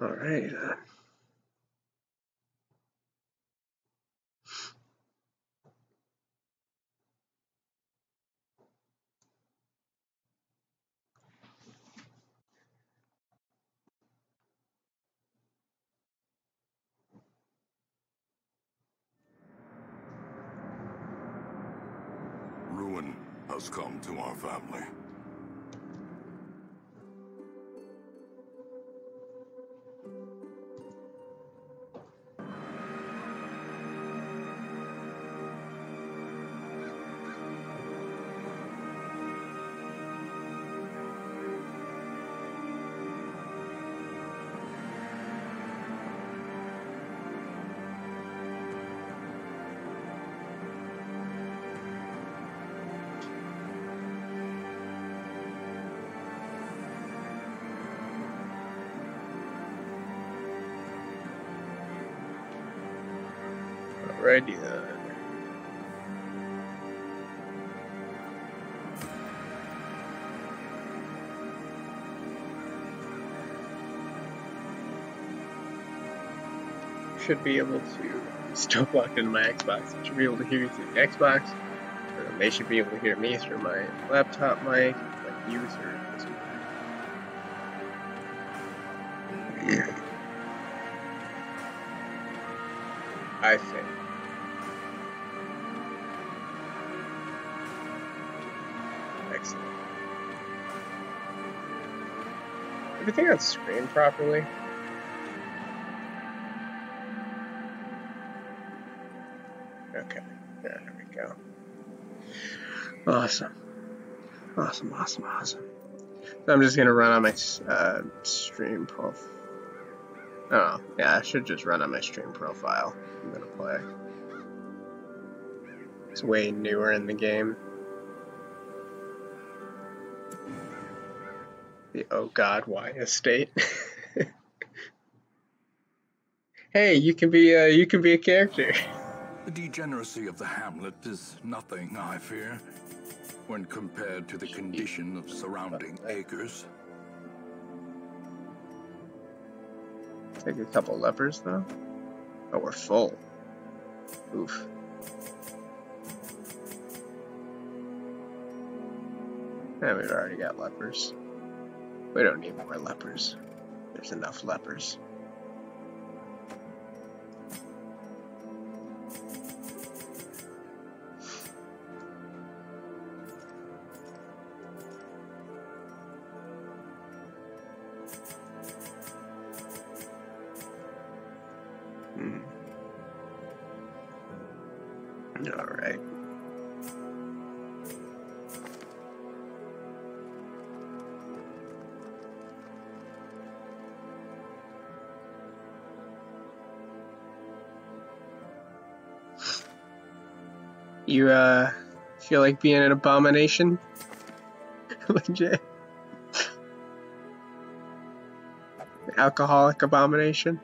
Alright. Uh, Should be able to still plugged into my Xbox. I should be able to hear you through the Xbox. They should be able to hear me through my laptop mic, like you. I think. Excellent. Everything on screen properly? Awesome. Awesome, awesome, awesome. So I'm just gonna run on my uh, stream profile. Oh, yeah, I should just run on my stream profile. I'm gonna play. It's way newer in the game. The oh god, why estate? hey, you can be uh, you can be a character. The degeneracy of the hamlet is nothing, I fear, when compared to the condition of surrounding acres. Take a couple lepers though. Oh, we're full. Oof. And we've already got lepers. We don't need more lepers. There's enough lepers. All right. You uh feel like being an abomination? Legit. Alcoholic abomination?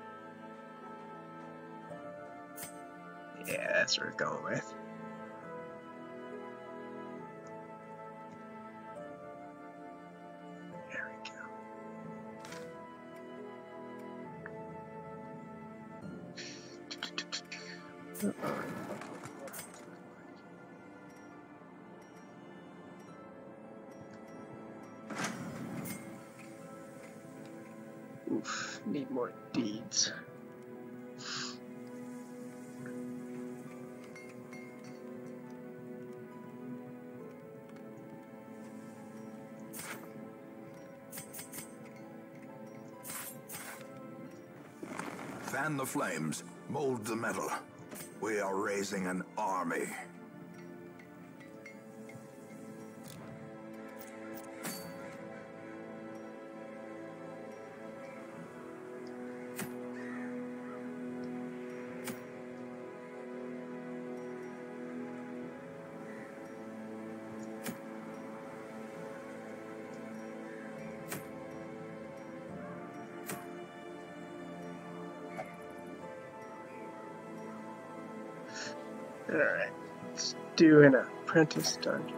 do an apprentice dungeon.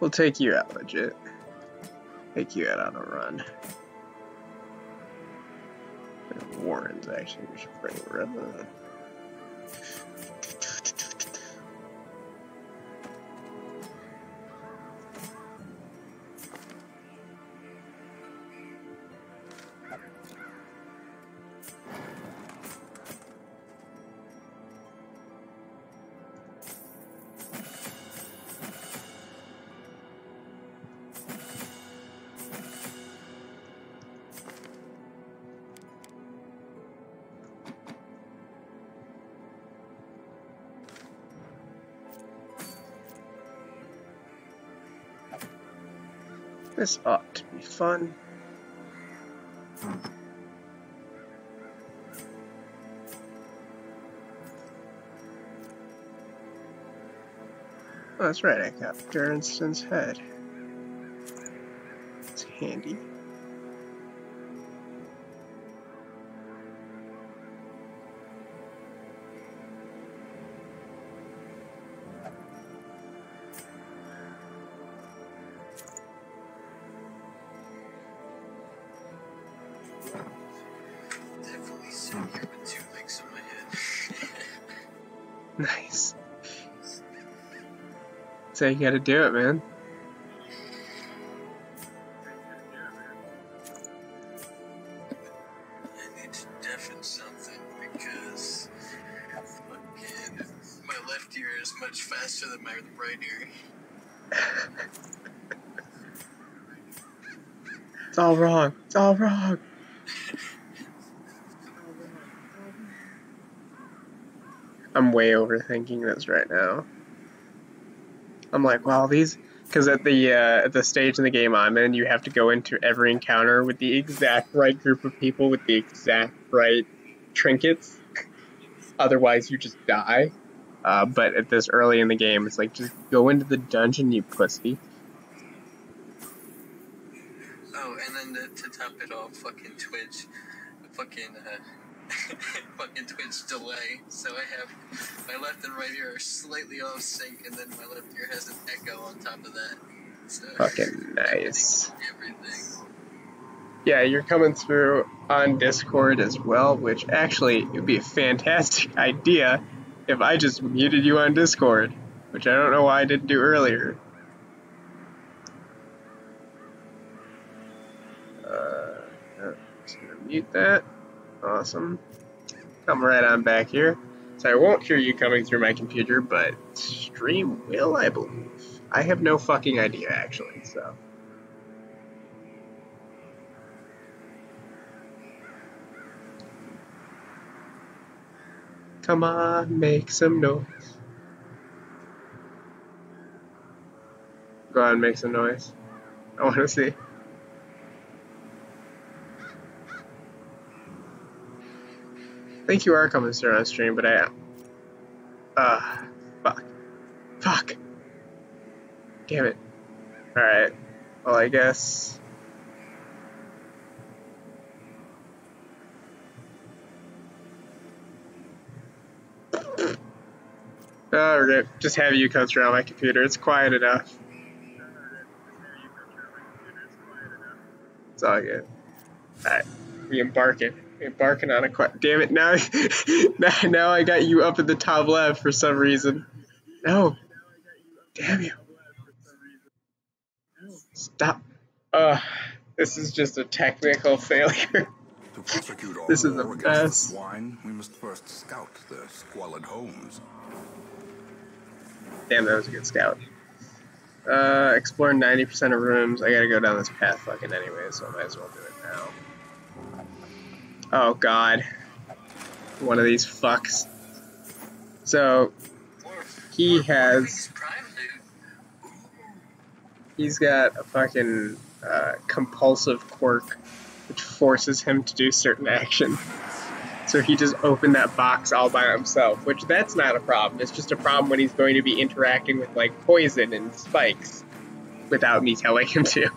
We'll take you out legit. Take you out on a run. Warren's actually just bring around. This ought to be fun. Oh, that's right, I got Durenston's head. It's handy. So you gotta do it, man. I need to deafen something because fucking my left ear is much faster than my right ear. It's all wrong. It's all wrong. I'm way overthinking this right now. I'm like, well, these, because at the uh, at the stage in the game I'm in, you have to go into every encounter with the exact right group of people with the exact right trinkets. Otherwise, you just die. Uh, but at this early in the game, it's like just go into the dungeon, you pussy. Oh, and then to, to top it off, fucking Twitch, fucking uh, fucking Twitch delay. So I have my left and right ear are slightly off sync, and then my left ear has an echo on top of that. So Fucking nice. everything. Yeah, you're coming through on Discord as well, which actually it would be a fantastic idea if I just muted you on Discord, which I don't know why I didn't do earlier. Uh, gonna mute that. Awesome. Come right on back here. So I won't hear you coming through my computer, but stream will, I believe. I have no fucking idea, actually, so. Come on, make some noise. Go on, make some noise. I want to see. Think you are coming through on stream, but I. Am. Uh, fuck. Fuck. Damn it. Alright. Well, I guess. Alright, just have you come through on my computer. It's quiet enough. It's all good. Alright, we embarking. We embarking on a quest. Damn it, now, now, now I got you up at the top left for some reason. No. Damn you. Stop. Uh, this is just a technical failure. To prosecute our This is war a against the swine, we must first scout their squalid homes. Damn, that was a good scout. Uh, explore 90% of rooms. I gotta go down this path fucking anyway, so I might as well do it now. Oh god. One of these fucks. So, He has... He's got a fucking uh, compulsive quirk which forces him to do certain actions. So he just opened that box all by himself, which that's not a problem. It's just a problem when he's going to be interacting with like poison and spikes without me telling him to.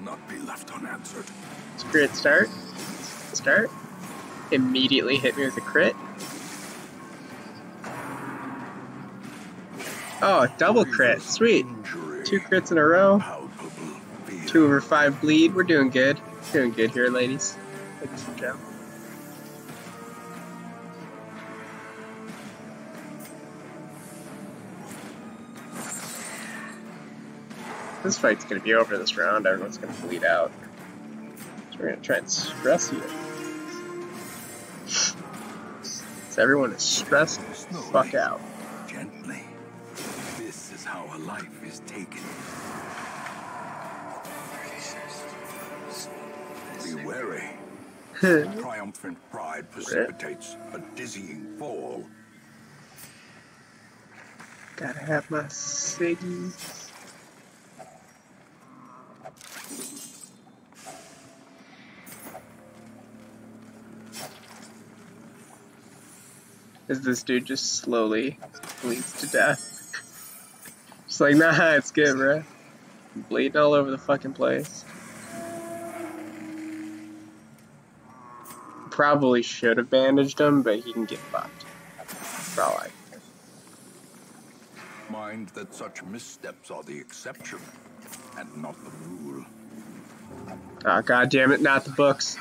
Cannot be left unanswered. Spirit start. Start. Immediately hit me with a crit. Oh, double crit. Sweet. Two crits in a row. Two over five bleed. We're doing good. Doing good here, ladies. Ladies and gentlemen. This fight's gonna be over this round. Everyone's gonna bleed out. So we're gonna try and stress you. So everyone is stressed the fuck out. Gently. This is how a life is taken. Be wary. Triumphant pride precipitates a dizzying fall. Gotta have my Siggy. As this dude just slowly bleeds to death. Just like, nah, it's good, bro. Bleeding all over the fucking place. Probably should have bandaged him, but he can get fucked. For all I. Mind that such missteps are the exception and not the rule. Ah, oh god damn it, not the books.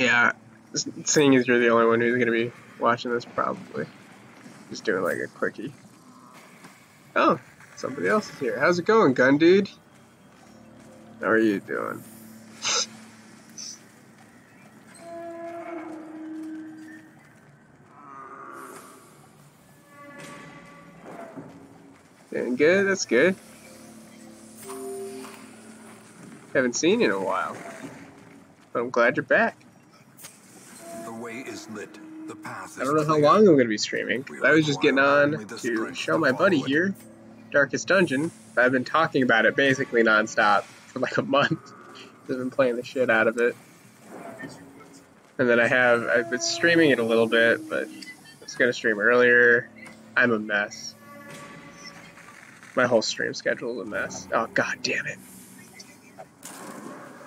Yeah, seeing as you're the only one who's gonna be watching this, probably just doing like a quickie. Oh, somebody else is here. How's it going, gun dude? How are you doing? Doing good. That's good. Haven't seen you in a while. But I'm glad you're back. Is lit. The path is I don't know how long I'm going to be streaming. I was just getting on to show my buddy here, Darkest Dungeon. I've been talking about it basically nonstop for like a month. I've been playing the shit out of it. And then I have, I've been streaming it a little bit, but I was going to stream earlier. I'm a mess. My whole stream schedule is a mess. Oh, god damn it.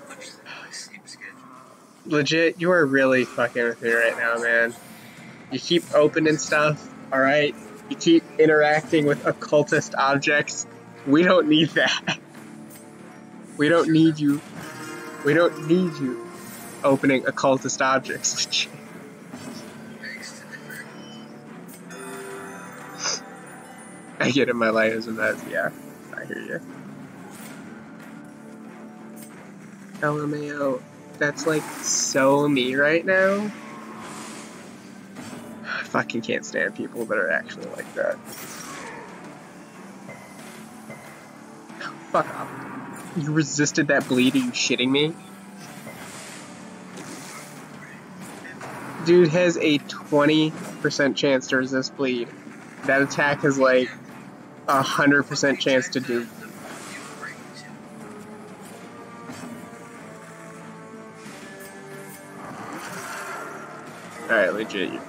What's my sleep schedule? Legit, you are really fucking with me right now, man. You keep opening stuff, alright? You keep interacting with occultist objects. We don't need that. We don't need you. We don't need you opening occultist objects. I get it, my life is a mess. Yeah, I hear you. LMAO. That's like so me right now. I fucking can't stand people that are actually like that. Fuck off. You resisted that bleed? Are you shitting me? Dude has a 20% chance to resist bleed. That attack has like a 100% chance to do. Alright, legit. You,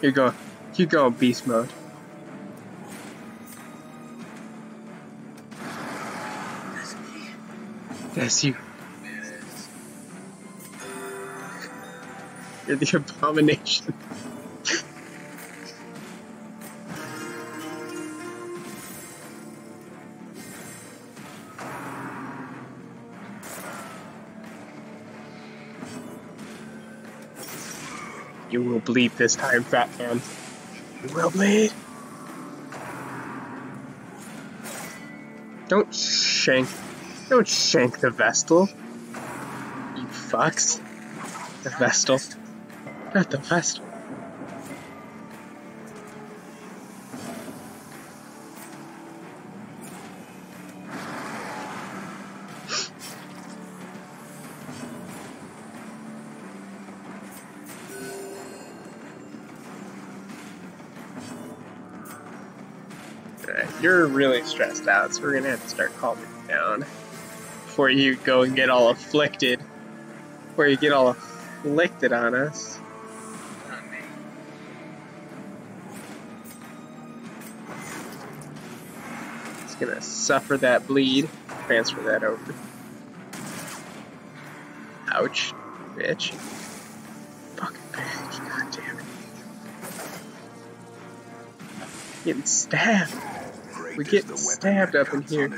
you're going. Keep going, beast mode. That's you. You're the abomination. You will bleed this time, fat man. You will bleed. Don't shank. Don't shank the Vestal. You fucks. The Vestal. Not the Vestal. Really stressed out, so we're gonna have to start calming down before you go and get all afflicted. Before you get all afflicted on us. It's gonna suffer that bleed. Transfer that over. Ouch, bitch. Fucking bitch, god damn it. Getting stabbed. Great We is get the weapon stabbed up in here.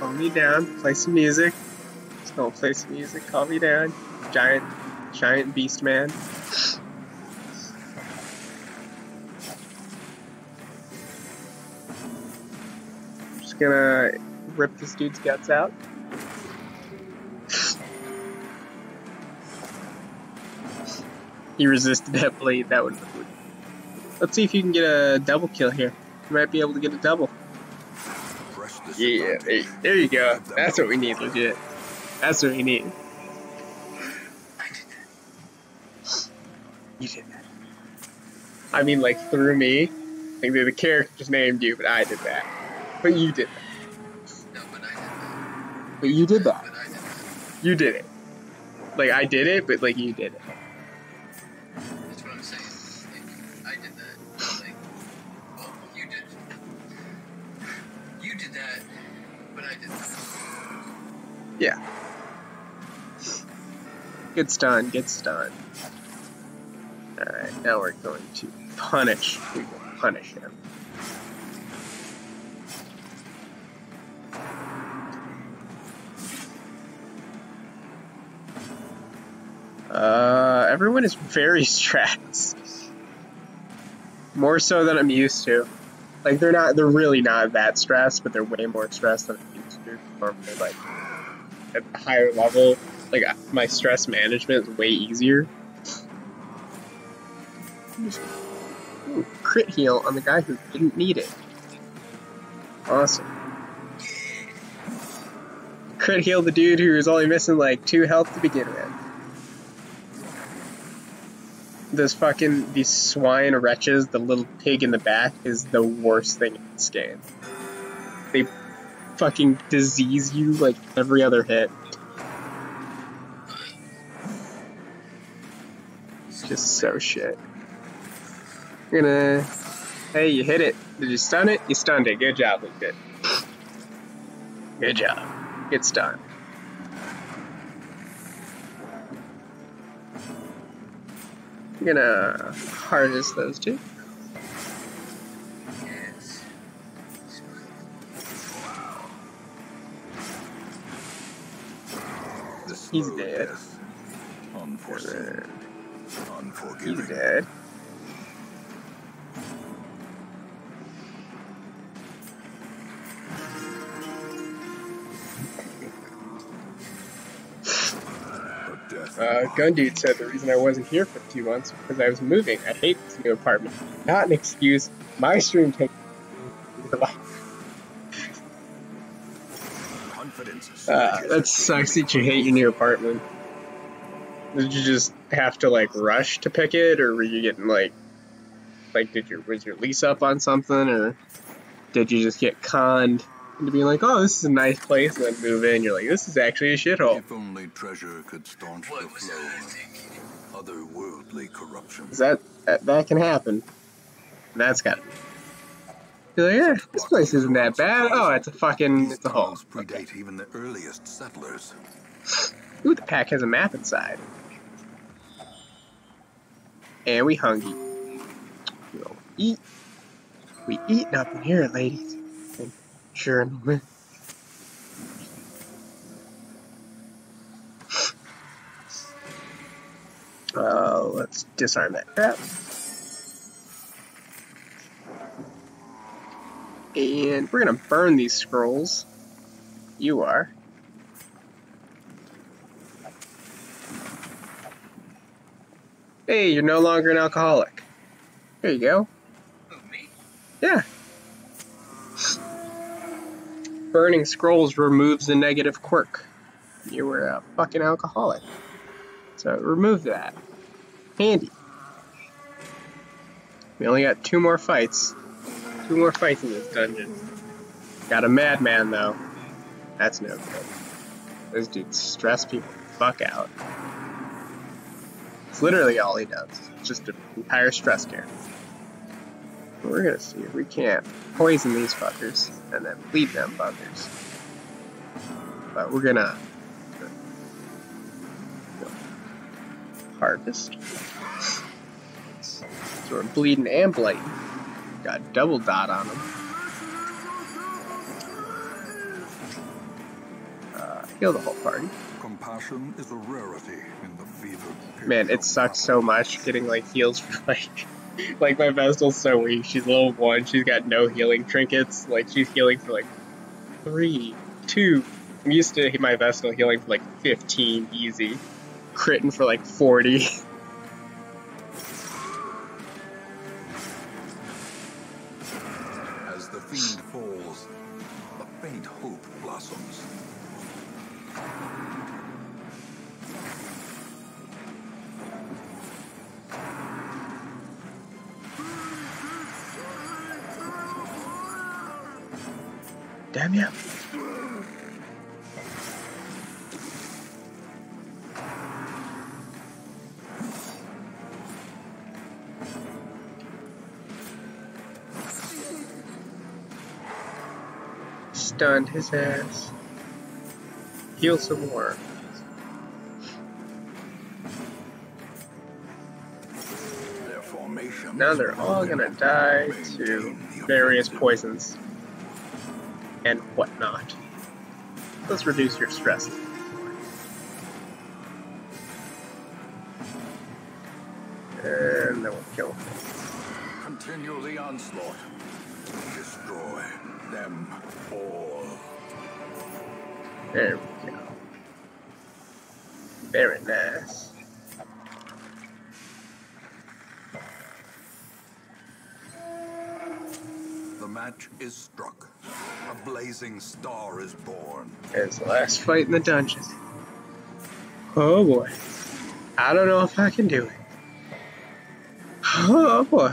Calm me down. Play some music. Gonna play some music. Calm me down. Giant, giant beast man. Just gonna rip this dude's guts out. He resisted that blade. That would. Let's see if you can get a double kill here. You might be able to get a double. Yeah, advantage. there, there you go. That's what we need, legit. That's what we need. I did that. You did that. I mean, like, through me. Like, the the character just named you, but I did that. But you did that. No, but I did that. But you did that. Did that. You did it. Like, I did it, but, like, you did it. Yeah. Good stun, good stun. Alright, now we're going to punish. Will punish him. Uh, everyone is very stressed. More so than I'm used to. Like they're not, they're really not that stressed, but they're way more stressed than I'm used to. Normally, like at a higher level, like my stress management is way easier. Ooh, crit heal on the guy who didn't need it. Awesome. Crit heal the dude who was only missing like two health to begin with. Those fucking these swine wretches, the little pig in the back, is the worst thing in this game. Fucking disease you like every other hit. It's just so shit. You're gonna. Hey, you hit it. Did you stun it? You stunned it. Good job, Luke. Good. Good job. Good stun. I'm gonna harness those two. He's dead. Unforeseen. Uh, He's dead. Uh, Gun Dude said the reason I wasn't here for two months was because I was moving. I hate this new apartment. Not an excuse. My stream takes Uh, that sucks that you hate your new apartment. Did you just have to like rush to pick it, or were you getting like, like did your was your lease up on something, or did you just get conned into being like, oh, this is a nice place, and then move in? You're like, this is actually a shithole. If only treasure could staunch the What was flow of thinking? otherworldly corruption. 'Cause that, that that can happen. That's got. You're like, yeah, this place isn't that bad. Oh, it's a fucking it's a hole. predate even the earliest settlers. Ooh, the pack has a map inside. And we hungry. We'll eat. We eating up in here, ladies. And gentlemen. Uh, let's disarm that crap. And we're gonna burn these scrolls. You are. Hey, you're no longer an alcoholic. There you go. Me? Yeah. Burning scrolls removes the negative quirk. You were a fucking alcoholic. So remove that. Handy. We only got two more fights. Two more fights in this dungeon. Got a madman though. That's no good. Those dudes stress people fuck out. It's literally all he does. It's just an entire stress care. We're gonna see if we can't poison these fuckers and then bleed them fuckers. But we're gonna uh, harvest. So we're bleeding and blighting. Got double dot on him. Uh, heal the whole party. Compassion is a rarity in the fevered Man, it sucks so much getting like heals for like like my Vestal's so weak. She's level one. She's got no healing trinkets. Like she's healing for like three, two. I'm used to my Vestal healing for like 15 easy, critting for like 40. his ass. Heal some more. Now they're all gonna die to various poisons and whatnot. Let's reduce your stress. And then we'll kill. Continue the onslaught. There we go. Very nice. The match is struck. A blazing star is born. It's the last fight in the dungeon. Oh boy. I don't know if I can do it. Oh boy.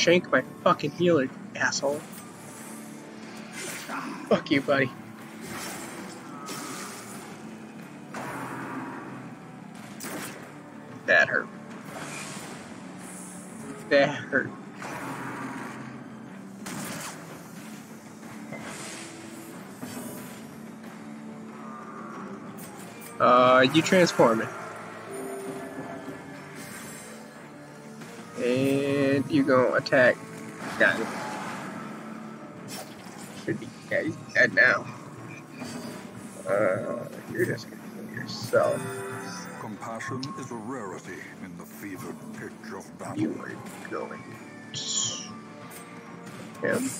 Shank my fucking healer, asshole. Fuck you, buddy. That hurt. That hurt. Uh, you transform it. Gonna attack. Got it. Should be. Yeah, he's dead now. Uh, you're just gonna kill yourself. Compassion is a rarity in the fevered pitch of battle. You are going him.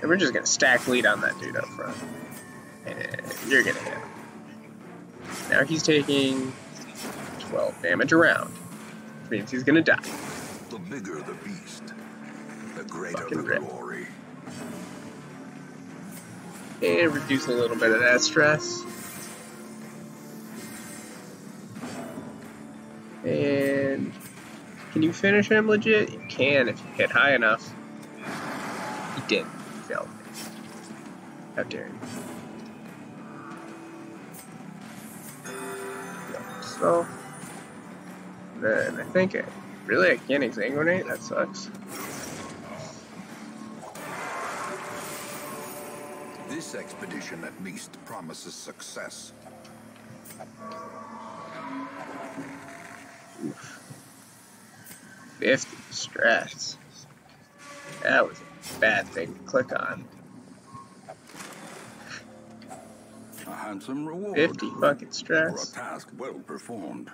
And we're just gonna stack lead on that dude up front. And you're gonna hit him. Now he's taking 12 damage around. Which means he's gonna die. Bigger the beast, the greater Fucking the rip. glory. And reduce a little bit of that stress. And can you finish him legit? You can if you hit high enough. He did. He failed. How dare you? So then I think I really I can't exsanguinate. That sucks. This expedition at least promises success. Fifty stress. That was a bad thing to click on. A handsome reward 50 fucking for a task well performed.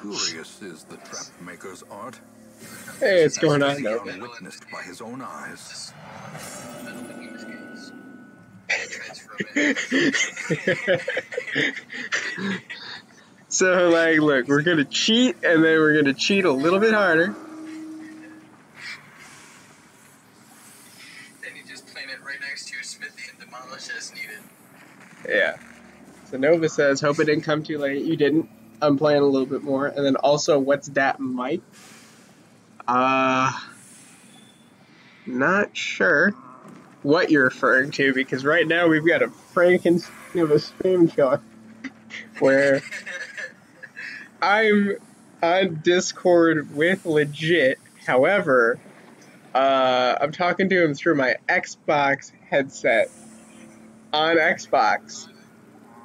Curious is the trap maker's art. Hey, it's going on Seen though. Unwitnessed by his own eyes. I don't think he was gays. Transform it. So like, look, we're gonna cheat, and then we're gonna cheat a little bit harder. Then you just plant it right next to your smithy and demolish as needed. Yeah. So Nova says, "Hope it didn't come too late." You didn't. I'm playing a little bit more, and then also, what's that, Mike? Uh, not sure what you're referring to because right now we've got a Frankenstein of a stream going where I'm on Discord with legit. However, uh, I'm talking to him through my Xbox headset on Xbox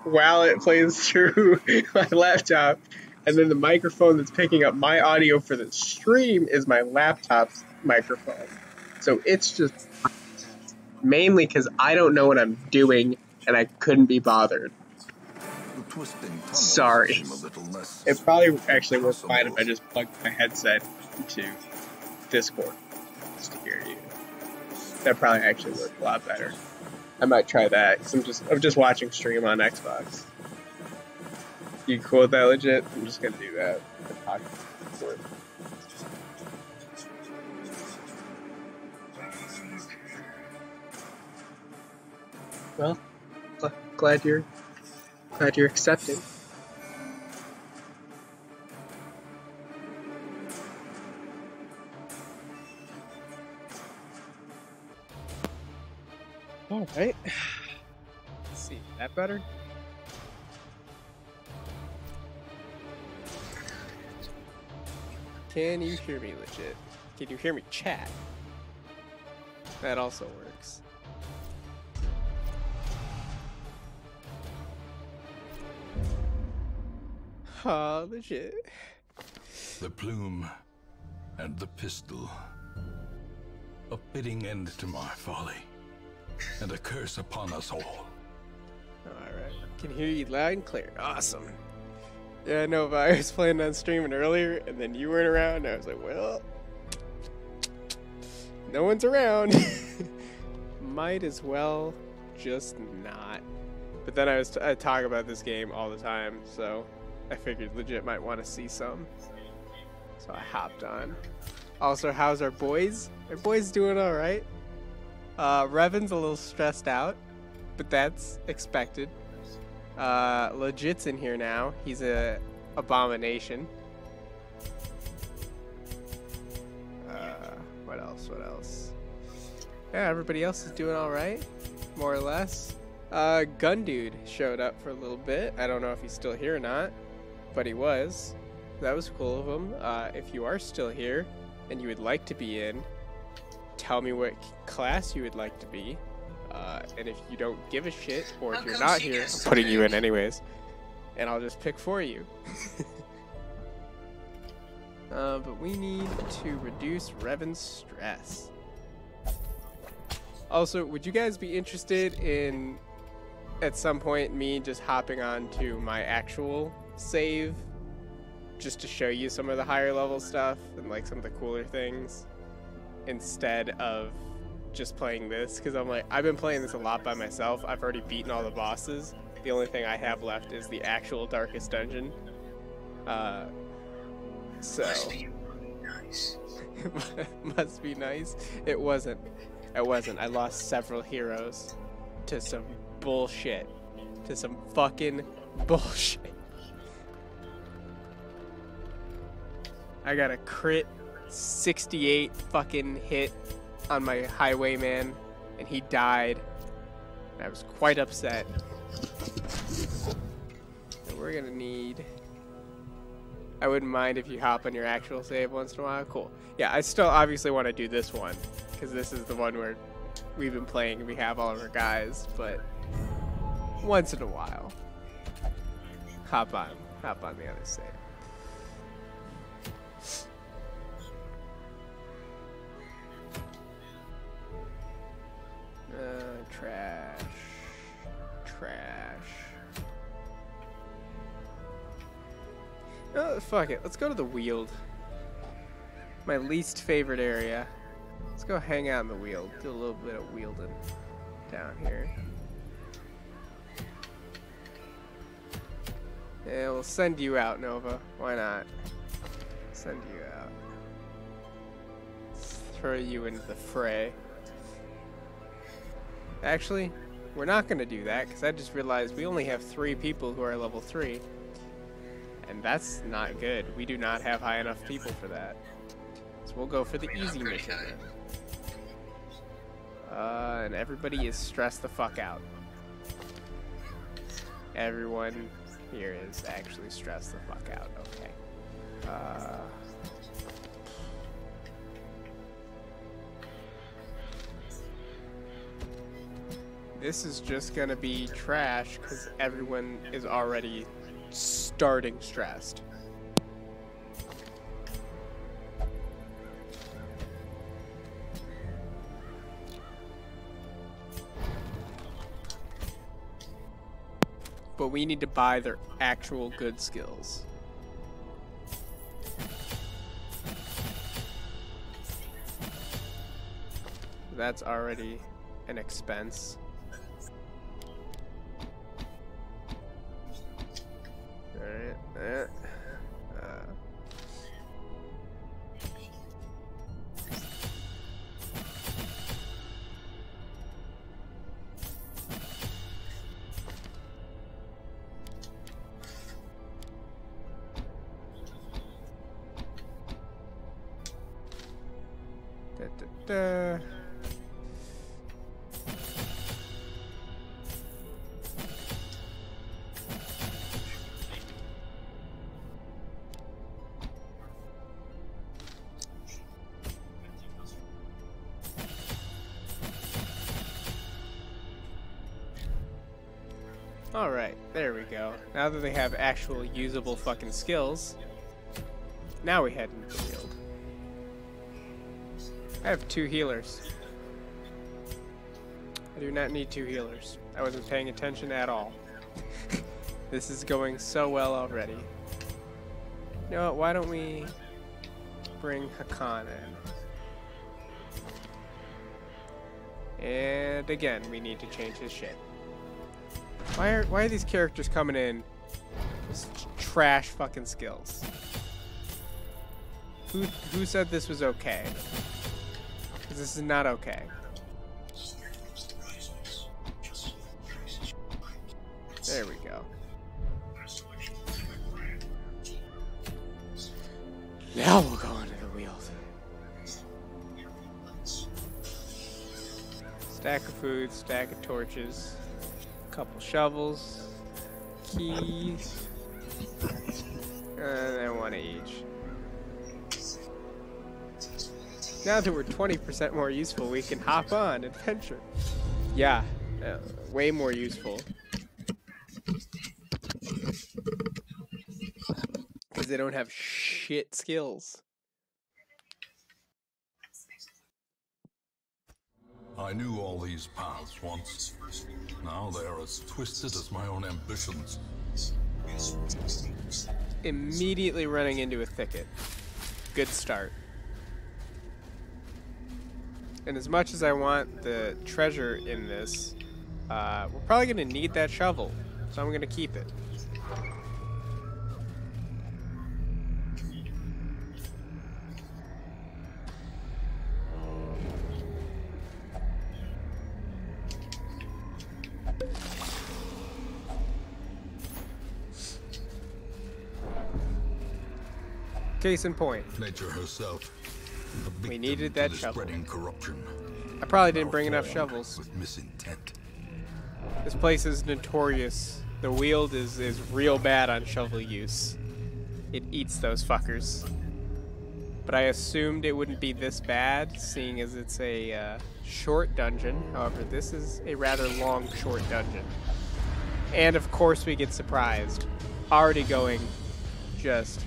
while it plays through my laptop, and then the microphone that's picking up my audio for the stream is my laptop's microphone. So it's just mainly because I don't know what I'm doing and I couldn't be bothered. Sorry. It probably actually works fine if I just plug my headset into Discord just to hear you. That probably actually work a lot better. I might try that because I'm just I'm just watching stream on Xbox. You cool with that legit? I'm just gonna do that. Well, gl- glad you're glad you're accepting. All right. Let's see. That better? Can you hear me legit? Can you hear me chat? That also works. Ah, legit. the plume and the pistol. A fitting end to my folly, and a curse upon us all. Alright. Can hear you loud and clear. Awesome. Yeah, no, but I was planning on streaming earlier, and then you weren't around, I was like, well, no one's around. Might as well just not. But then I was I talk about this game all the time, so I figured legit might want to see some. So I hopped on. Also, how's our boys? Our boys doing all right. Uh, Revan's a little stressed out, but that's expected. Uh, Legit's in here now. He's a abomination. Uh, what else? What else? Yeah, everybody else is doing all right, more or less. Uh, Gun Dude showed up for a little bit. I don't know if he's still here or not, but he was. That was cool of him. Uh, if you are still here and you would like to be in, tell me what class you would like to be. Uh, and if you don't give a shit, or if you're not here, I'm putting you in anyways. And I'll just pick for you. uh, but we need to reduce Revan's stress. Also, would you guys be interested in, at some point, me just hopping on to my actual save? Just to show you some of the higher level stuff and like some of the cooler things instead of just playing this because I'm like I've been playing this a lot by myself. I've already beaten all the bosses. The only thing I have left is the actual darkest dungeon. Uh, so Must be nice. must be nice. It wasn't. It wasn't. I lost several heroes to some bullshit. To some fucking bullshit. I got a crit 68 fucking hit on my highwayman and he died. And I was quite upset. We're gonna need I wouldn't mind if you hop on your actual save once in a while. Cool. Yeah, I still obviously want to do this one because this is the one where we've been playing and we have all of our guys. But once in a while, hop on, hop on the other save. Fuck it. Let's go to the Weald. My least favorite area. Let's go hang out in the Weald. Do a little bit of wielding down here. Yeah, we'll send you out, Nova. Why not? Send you out. Throw you into the fray. Actually, we're not going to do that because I just realized we only have three people who are level 3. That's not good. We do not have high enough people for that. So we'll go for the easy mission then. Uh, and everybody is stressed the fuck out. Everyone here is actually stressed the fuck out. Okay. Uh, this is just gonna be trash because everyone is already starting stressed. But we need to buy their actual good skills. That's already an expense. Uh, Now that they have actual usable fucking skills, now we head into the field. I have two healers. I do not need two healers. I wasn't paying attention at all. this is going so well already. You know what, why don't we bring Hakon in? And again, we need to change his shit. Why are why are these characters coming in trash fucking skills? Who who said this was okay? 'Cause this is not okay. There we go. Now we'll go into the wheels. Stack of food, stack of torches, couple shovels, keys, and then one of each. Now that we're 20% more useful, we can hop on adventure. Yeah, uh, way more useful. Because they don't have shit skills. I knew all these paths once. Now they are as twisted as my own ambitions. Immediately running into a thicket. Good start. And as much as I want the treasure in this, uh, we're probably going to need that shovel. So I'm going to keep it. Case in point, Nature herself. We needed that shovel. Corruption. I probably didn't bring enough shovels. With misintent. This place is notorious. The Weald is, is real bad on shovel use. It eats those fuckers. But I assumed it wouldn't be this bad, seeing as it's a uh, short dungeon. However, this is a rather long, short dungeon. And of course, we get surprised. Already going just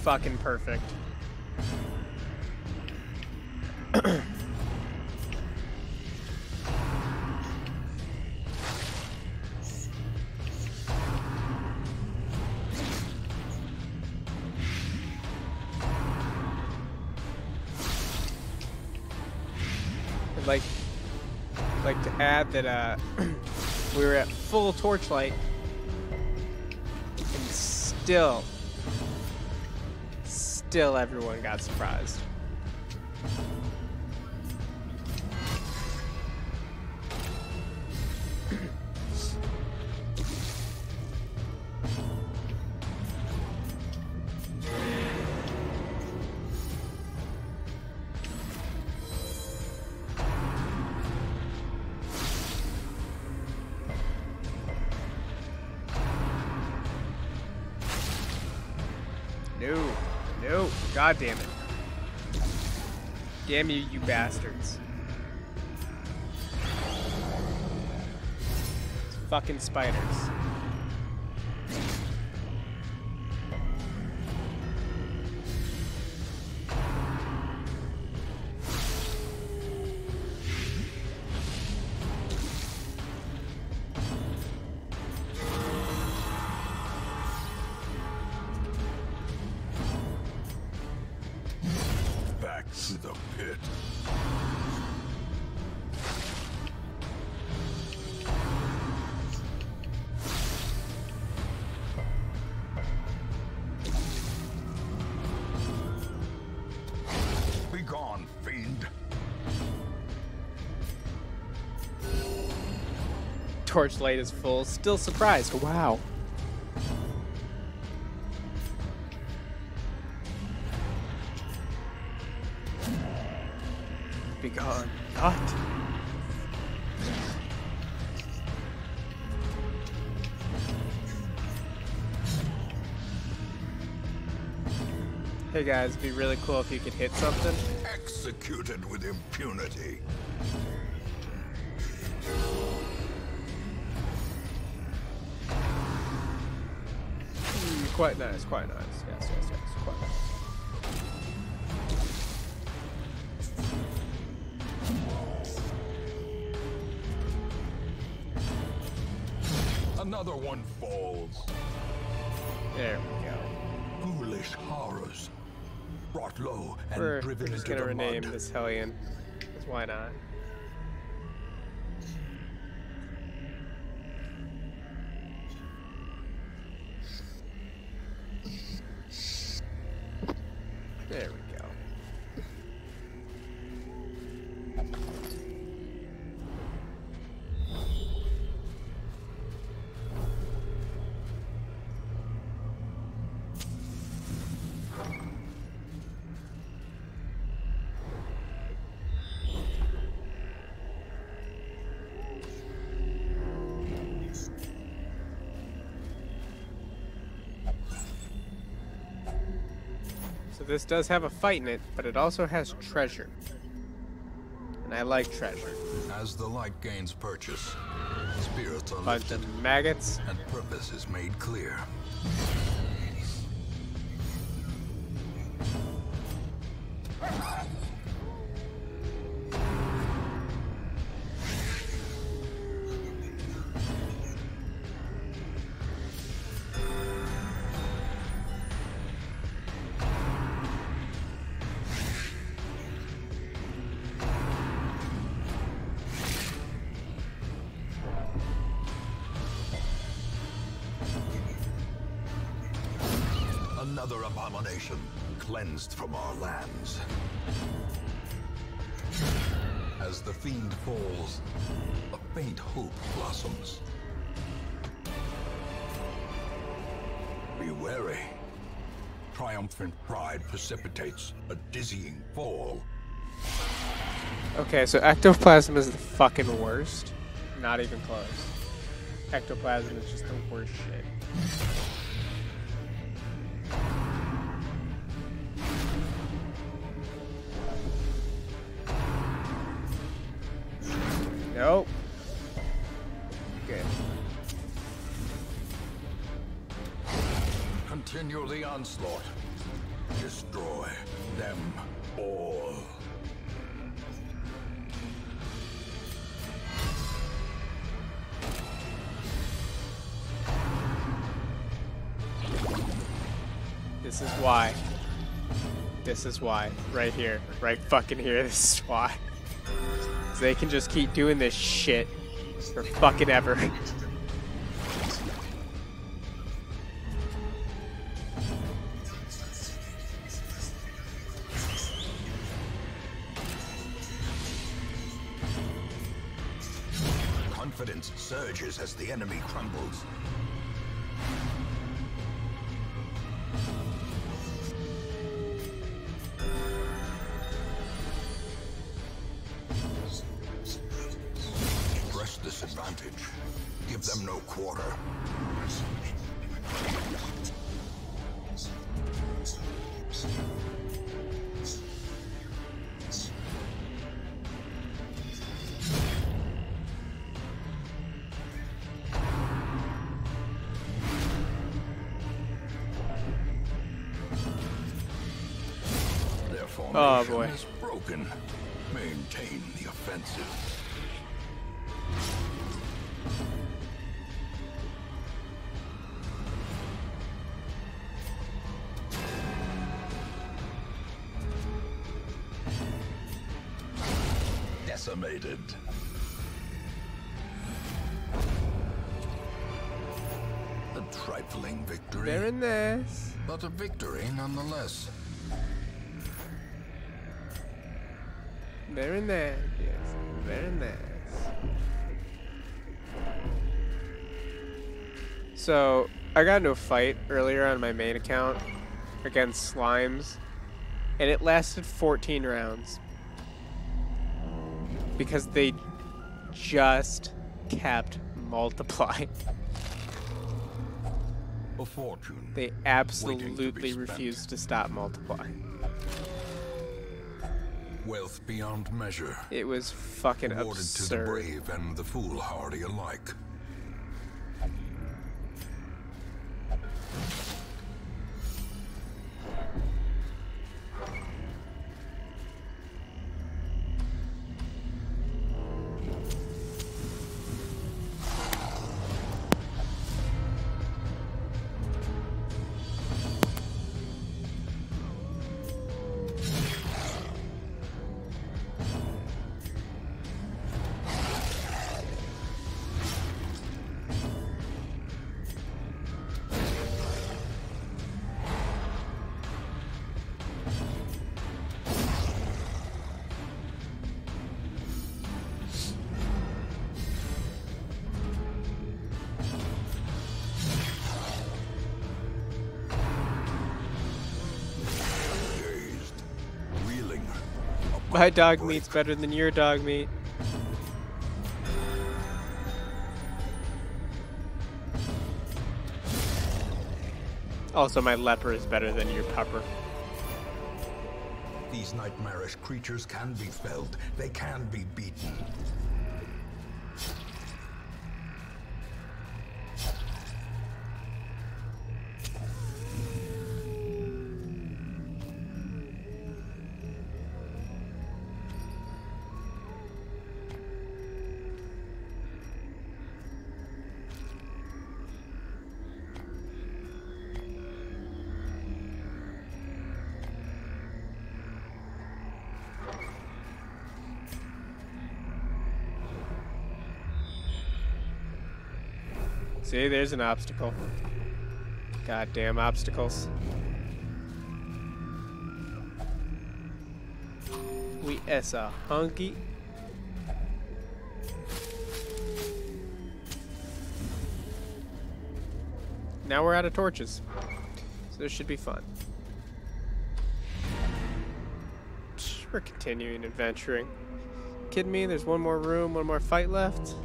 fucking perfect. Like like to add that uh, we were at full torchlight and still, still everyone got surprised. Damn you, you bastards. It's fucking spiders. Torchlight is full, still surprised. Wow. Be gone. God. Hey guys, it'd be really cool if you could hit something. Executed with impunity. Quite nice, quite nice. Yes, yes, yes, quite nice. Another one falls. There we go. Foolish horrors. Brought low and We're, driven we're just into gonna the rename mud. this Hellion. why not? This does have a fight in it, but it also has treasure. And I like treasure. As the light gains purchase, spirits are Bunch lifted maggots. and purpose is made clear. Hope blossoms. Be wary. Triumphant pride precipitates a dizzying fall. Okay, so ectoplasm is the fucking worst. Not even close. Ectoplasm is just the worst shit. Continue the onslaught. Destroy them all. This is why. This is why. Right here. Right fucking here. This is why. they can just keep doing this shit for fucking ever. but a victory nonetheless. Very nice. Yes. Very nice. So, I got into a fight earlier on my main account against slimes, and it lasted 14 rounds. Because they just kept multiplying. A fortune. They absolutely to refused to stop multiplying. Wealth beyond measure. It was fucking Awarded to the brave and the foolhardy alike. My dog meat's better than your dog meat. Also, my leper is better than your pepper. These nightmarish creatures can be felled. They can be beaten. An obstacle. Goddamn obstacles. We S a hunky. Now we're out of torches. So this should be fun. We're continuing adventuring. Kidding me? There's one more room, one more fight left.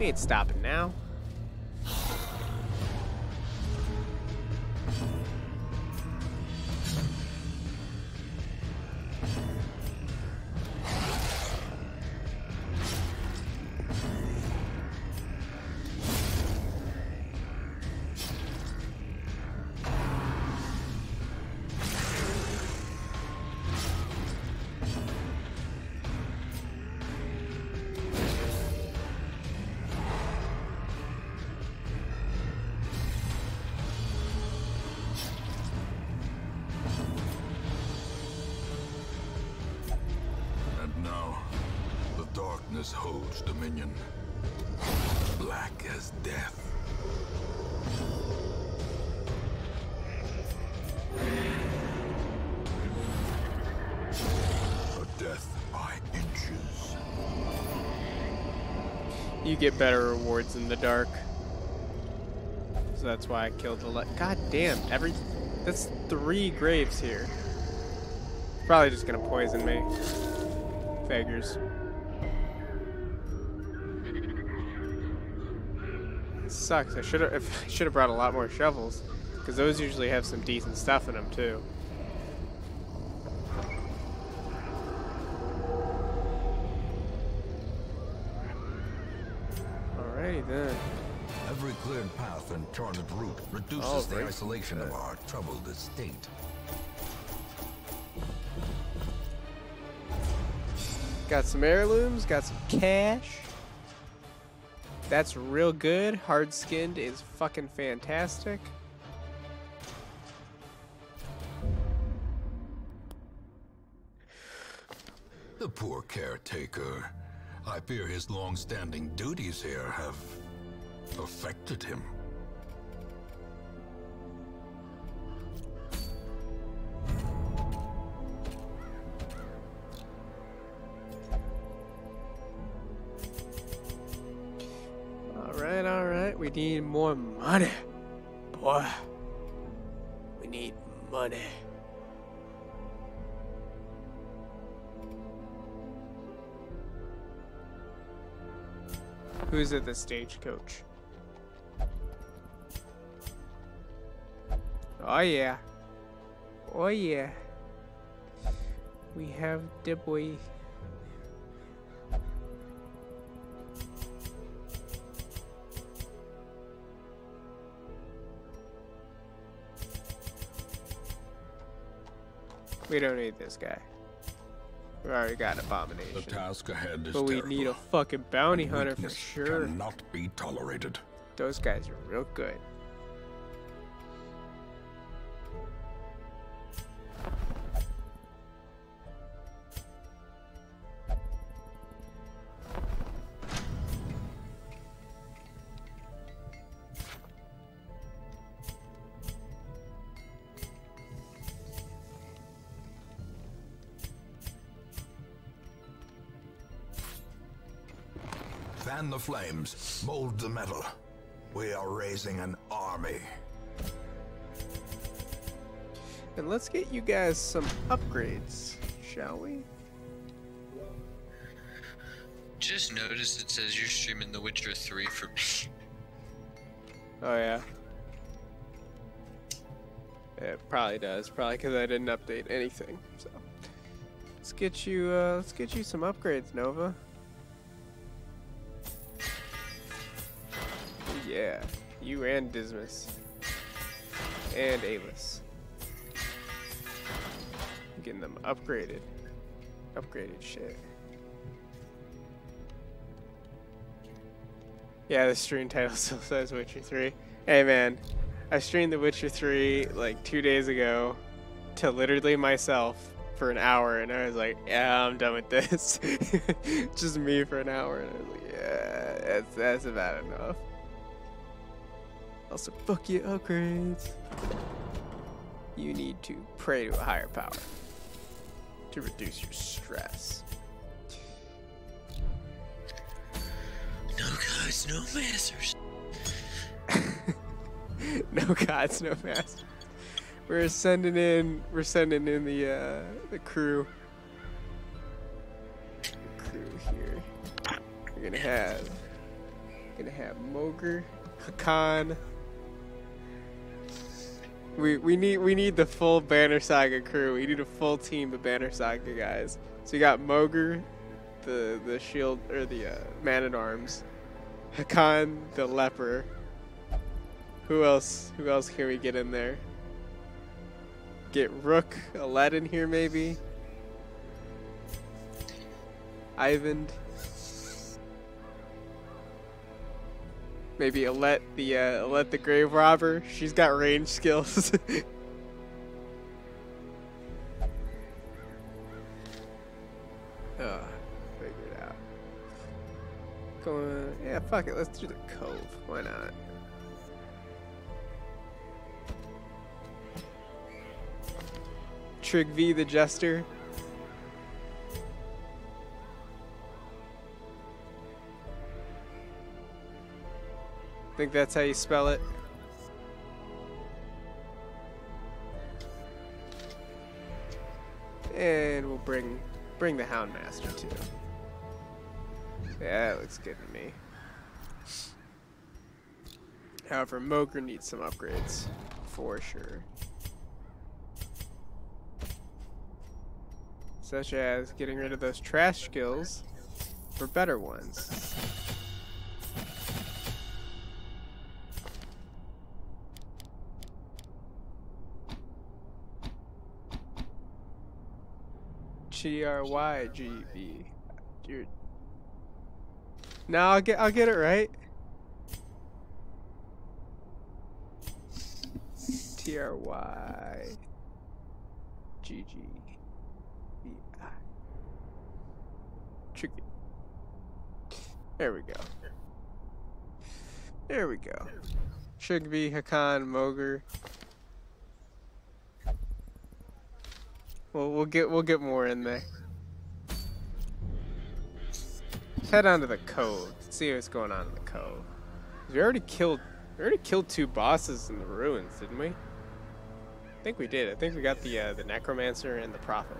We ain't stopping now. Get better rewards in the dark. So that's why I killed the le- God damn, every that's three graves here. Probably just gonna poison me. Figures. Sucks. I should have I should have brought a lot more shovels, because those usually have some decent stuff in them too. Reduces Oh, the right. isolation of our troubled estate. Got some heirlooms, got some cash. That's real good. Hard skinned is fucking fantastic. The poor caretaker. I fear his long-standing duties here have affected him. We need more money. Boy. We need money. Who's at the stagecoach? Oh yeah. Oh yeah. We have the boy. We don't need this guy. We already got The task ahead is But we terrible. need a fucking bounty hunter for sure. Cannot be tolerated. Those guys are real good. Flames, mold the metal. We are raising an army. And let's get you guys some upgrades, shall we? Just noticed it says you're streaming The Witcher 3 for me. Oh yeah. It probably does. Probably because I didn't update anything. So let's get you. Uh, let's get you some upgrades, Nova. Yeah, you and Dismas and Alis. Getting them upgraded. Upgraded shit. Yeah, the stream title still says Witcher 3. Hey man, I streamed The Witcher 3 like two days ago to literally myself for an hour, and I was like, yeah, I'm done with this. Just me for an hour, and I was like, yeah, that's, that's about enough. Also, fuck your upgrades. You need to pray to a higher power to reduce your stress. No gods, no masters. no gods, no masters. We're sending in. We're sending in the uh, the crew. The crew here. We're gonna have. Gonna have Mogr, Hakon. We we need we need the full Banner Saga crew. We need a full team of Banner Saga guys. So you got Mogr, the the shield or the uh, man at arms. Hakon, the leper. Who else? Who else can we get in there? Get Rook, Aladdin here maybe. Ivan. Maybe Alette the uh, Alette the grave robber. She's got range skills. Ugh, figure it out. Going, yeah, fuck it. Let's do the cove. Why not? Trig V the Jester. Think that's how you spell it. And we'll bring bring the Houndmaster too. Yeah, that looks good to me. However, Moker needs some upgrades, for sure. Such as getting rid of those trash skills for better ones. G R Y G B. Dude. No, I'll get I'll get it right. T R Y G G B I. Tricky. There we go. There we go. Shugby, Hakon, Mogr. We'll we'll get we'll get more in there. Let's head on to the cove. Let's see what's going on in the cove. We already killed we already killed two bosses in the ruins, didn't we? I think we did. I think we got the uh, the necromancer and the prophet.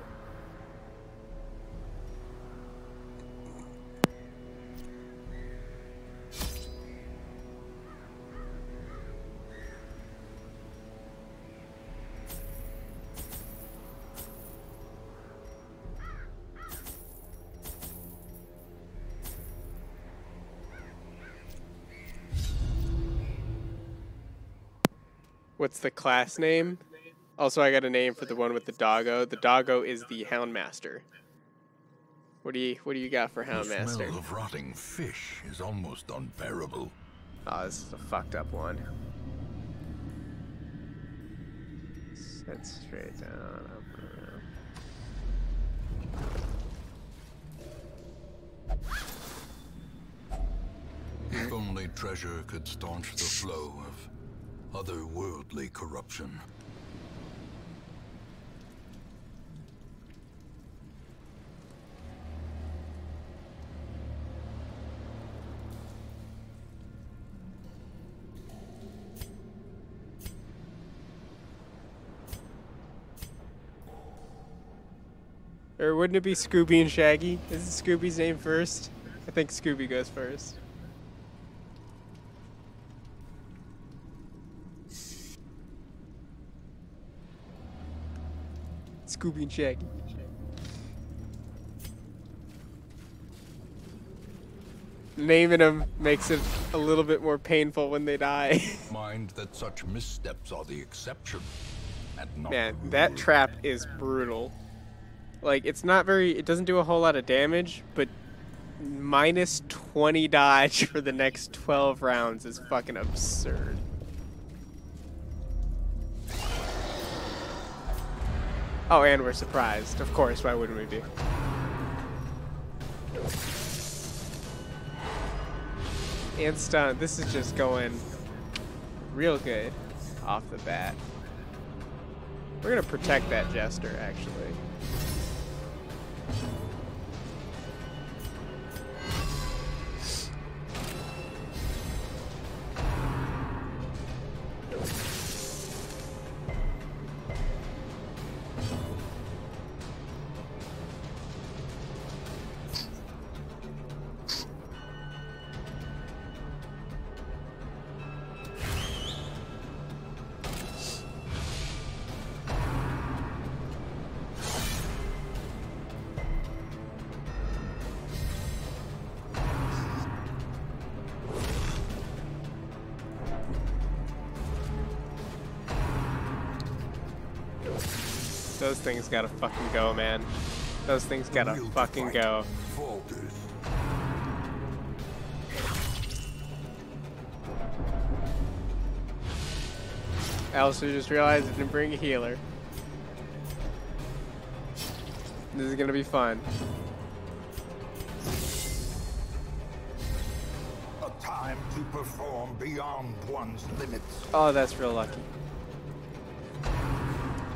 What's the class name? Also, I got a name for the one with the doggo. The doggo is the Houndmaster. What do you What do you got for Houndmaster? The smell of rotting fish is almost unbearable. Oh, this is a fucked up one. Set straight down. If only treasure could staunch the flow of otherworldly corruption. Or wouldn't it be Scooby and Shaggy? Is it Scooby's name first? I think Scooby goes first. Scooby and Shaggy. Naming them makes it a little bit more painful when they die. Mind that such missteps are the exception, Man, that trap is brutal. Like, it's not very, it doesn't do a whole lot of damage, but minus 20 dodge for the next 12 rounds is fucking absurd. Oh, and we're surprised. Of course, why wouldn't we be? And stun. This is just going real good off the bat. We're gonna protect that jester, actually. Gotta fucking go, man. Those things gotta fucking go. I also just realized I didn't bring a healer. This is gonna be fun. A time to perform beyond one's limits. Oh, that's real lucky.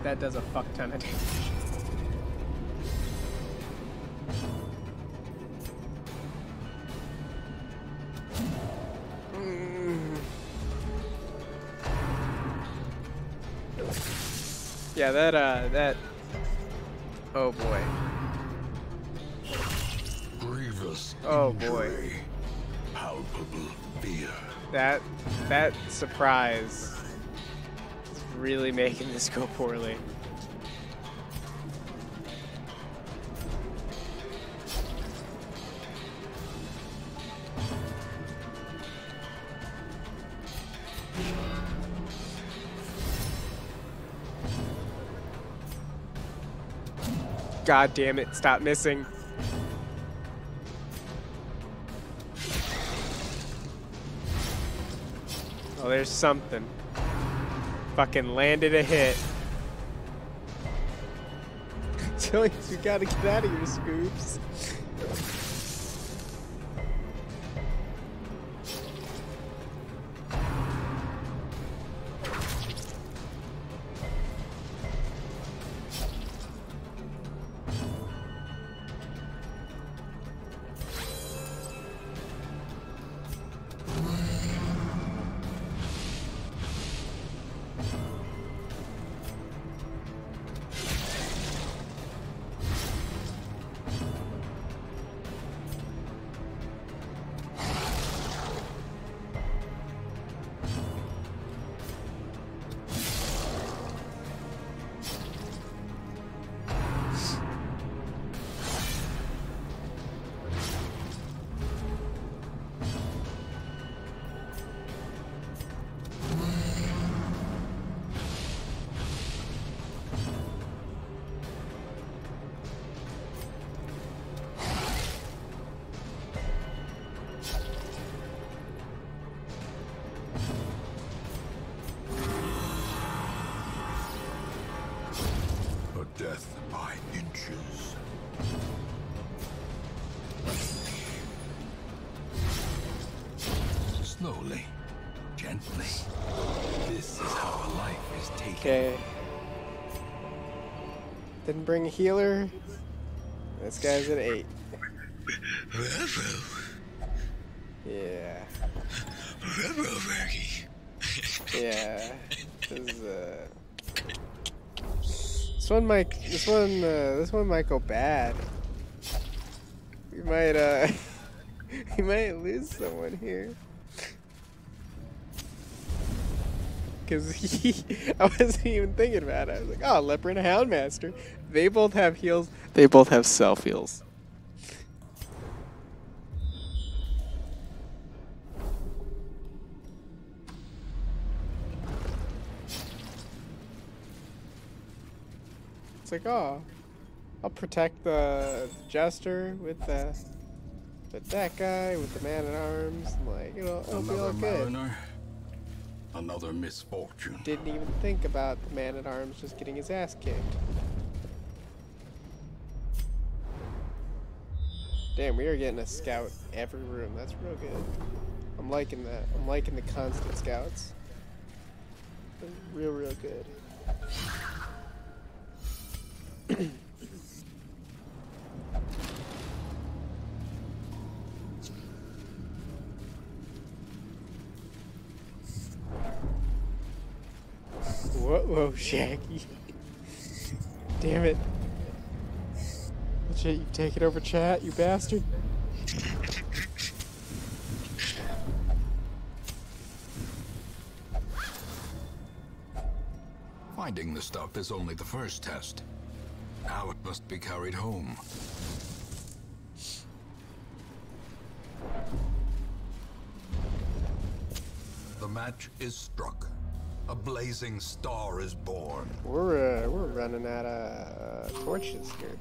That does a fuck ton of damage. Yeah, that, uh, that... Oh, boy. Grievous oh, boy. Palpable fear. That, that surprise really making this go poorly. God damn it, stop missing. Oh, there's something. Fucking landed a hit. Tillies, you gotta get out of here, Scoops. Bring a healer. This guy's at eight. Yeah. Yeah. This is uh. This one might. This one. Uh, this one might go bad. We might. Uh. we might lose someone here. Because he, I wasn't even thinking about it. I was like, oh, Leper and Houndmaster. They both have heals. They both have self heals. It's like, oh, I'll protect the jester with the with that guy with the man at arms. Like, you know, it'll be all good. mariner, another misfortune. Didn't even think about the man at arms just getting his ass kicked. Damn, we are getting a scout every room. That's real good. I'm liking that. I'm liking the constant scouts. They're real, real good. Whoa, whoa, Shaggy. Damn it. Shit, you take it over chat, you bastard. Finding the stuff is only the first test. Now it must be carried home. The match is struck. A blazing star is born. We're uh, we're running out of uh, torches here.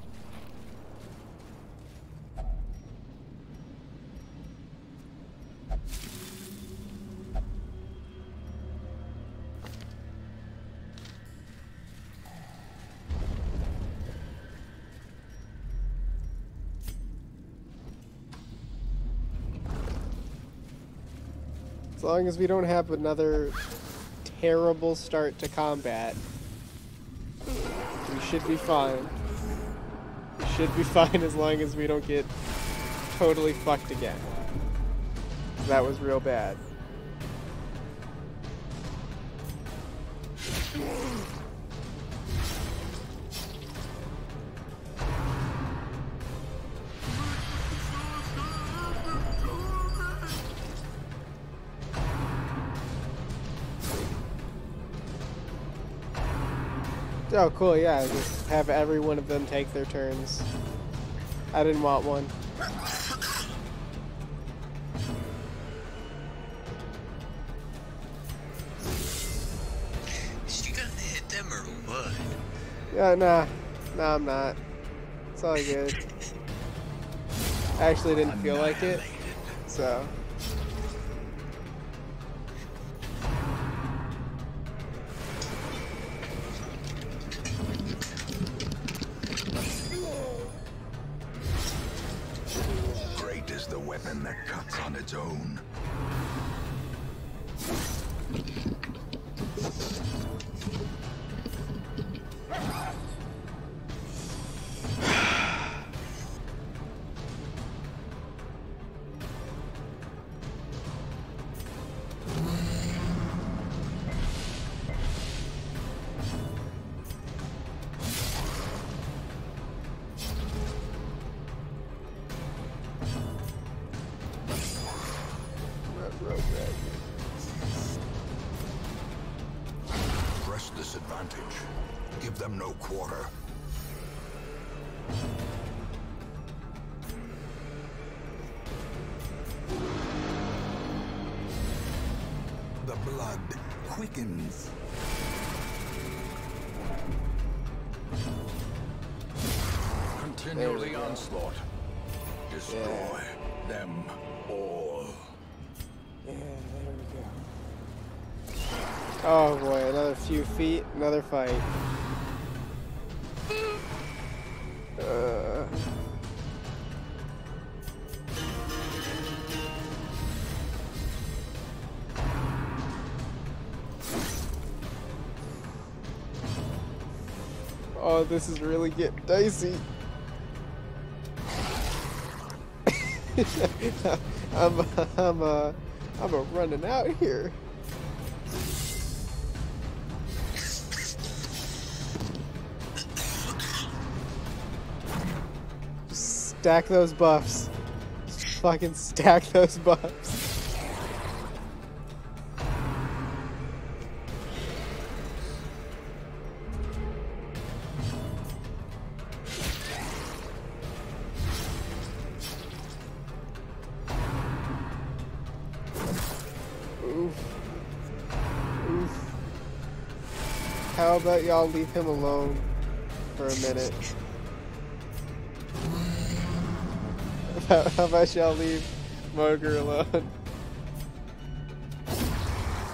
Long as we don't have another terrible start to combat, we should be fine. We should be fine as long as we don't get totally fucked again. That was real bad. Oh, cool, yeah. Just have every one of them take their turns. I didn't want one. You gonna hit them or what? Yeah, nah. Nah, I'm not. It's all good. I actually didn't feel like it, so. This is really getting dicey. I'm, I'm, uh, I'm uh, running out here. Stack those buffs. Fucking stack those buffs. About y'all leave him alone for a minute? How about y'all leave Mogr alone?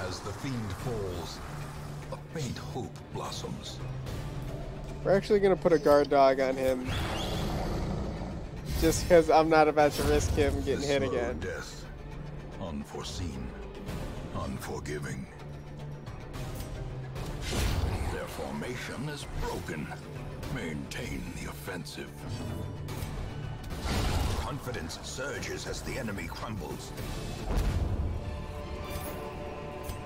As the fiend falls, a faint hope blossoms. We're actually gonna put a guard dog on him. Just because I'm not about to risk him getting hit again. Death, unforeseen, unforgiving. Formation is broken. Maintain the offensive. Confidence surges as the enemy crumbles.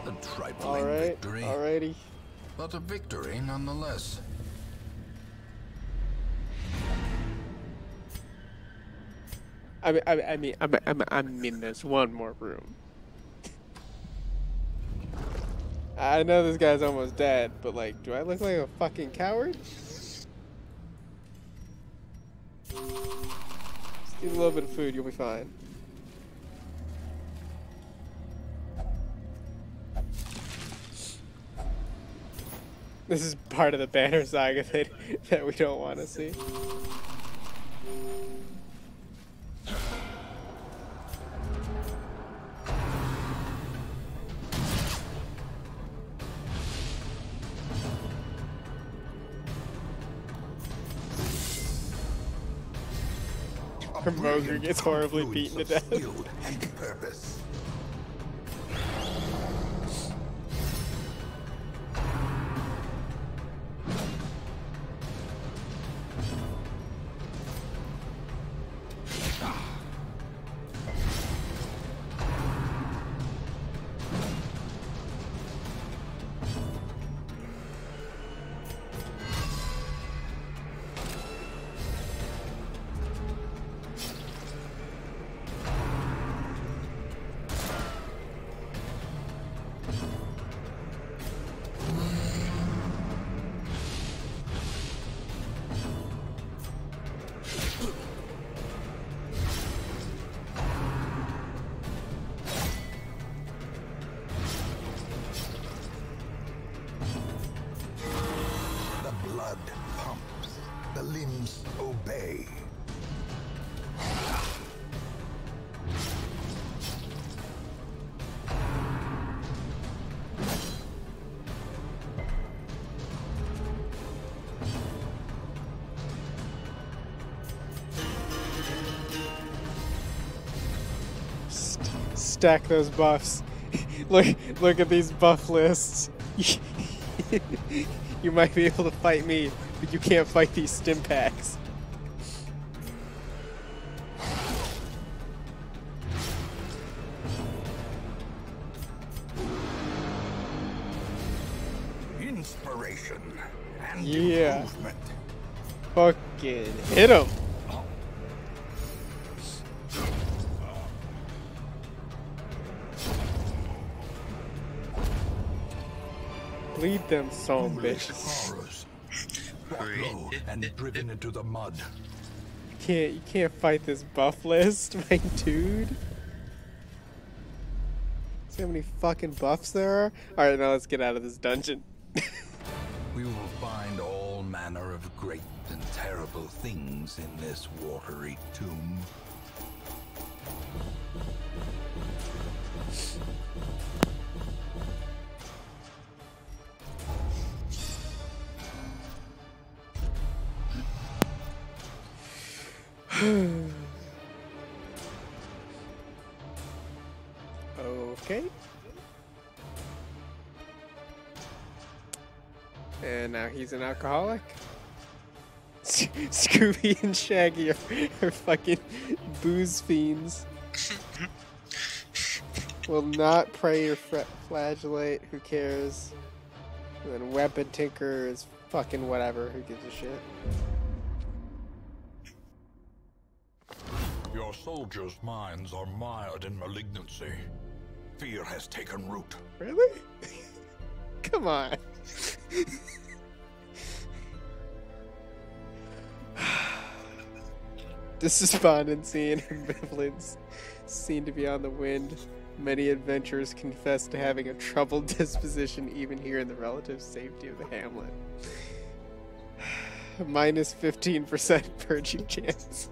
A trifling Alright, victory, alrighty. but a victory nonetheless. I mean, I mean, I mean, I mean, I mean, there's one more room. I know this guy's almost dead, but like, do I look like a fucking coward? Just eat a little bit of food, you'll be fine. This is part of the banner saga that, that we don't want to see. A gets horribly beaten to death. and purpose. Stack those buffs. look, look at these buff lists. you might be able to fight me, but you can't fight these stim packs. Inspiration and Yeah. improvement. Fucking hit him. Them, some bitches. horrors. Brought low and driven into the mud. You Can't you can't fight this buff list, my dude. See how many fucking buffs there are? Alright, now let's get out of this dungeon. We will find all manner of great and terrible things in this watery tomb. Hmm. Okay. And now he's an alcoholic. Scooby and Shaggy are, are fucking booze fiends. Will not pray or flagellate. Who cares? And then Weapon Tinker is fucking whatever. Who gives a shit? Your soldiers' minds are mired in malignancy. Fear has taken root. Really? Come on. Despondency and ambivalence seem to be on the wind. Many adventurers confess to having a troubled disposition even here in the relative safety of the hamlet. Minus 15% purging chance.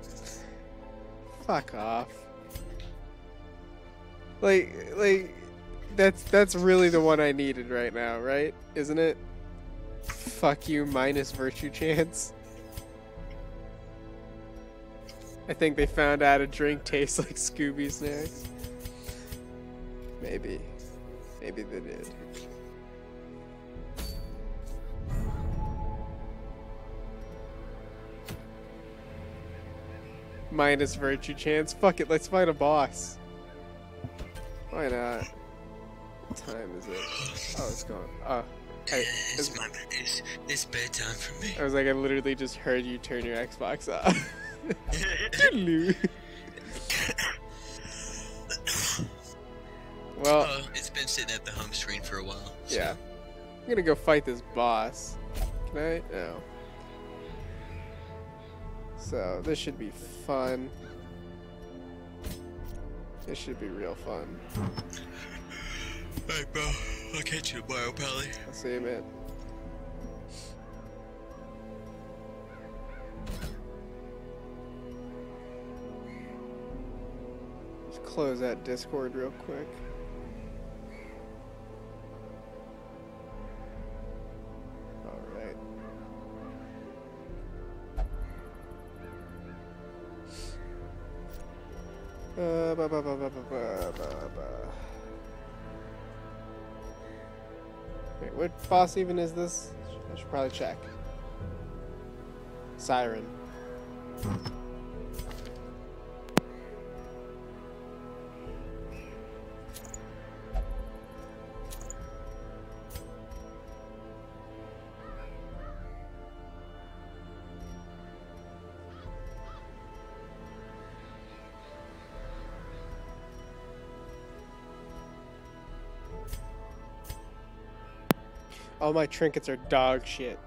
Fuck off. Like, like, that's that's really the one I needed right now, right? Isn't it? Fuck you, minus virtue chance. I think they found out a drink tastes like Scooby snacks. Maybe. Maybe they did. Minus virtue chance. Fuck it, let's fight a boss. Why not? What time is it? Oh, it's gone. Oh, I, It's, it's- my, it's, it's bedtime for me. I was like, I literally just heard you turn your Xbox off. Well, Oh, it's been sitting at the home screen for a while. so- yeah. I'm gonna go fight this boss. Can I? No. So, this should be fun. It should be real fun. Alright, bro. I'll catch you tomorrow, probably. I'll see you, man. Let's close that Discord real quick. Boss even is this? I should probably check. Siren. All my trinkets are dog shit.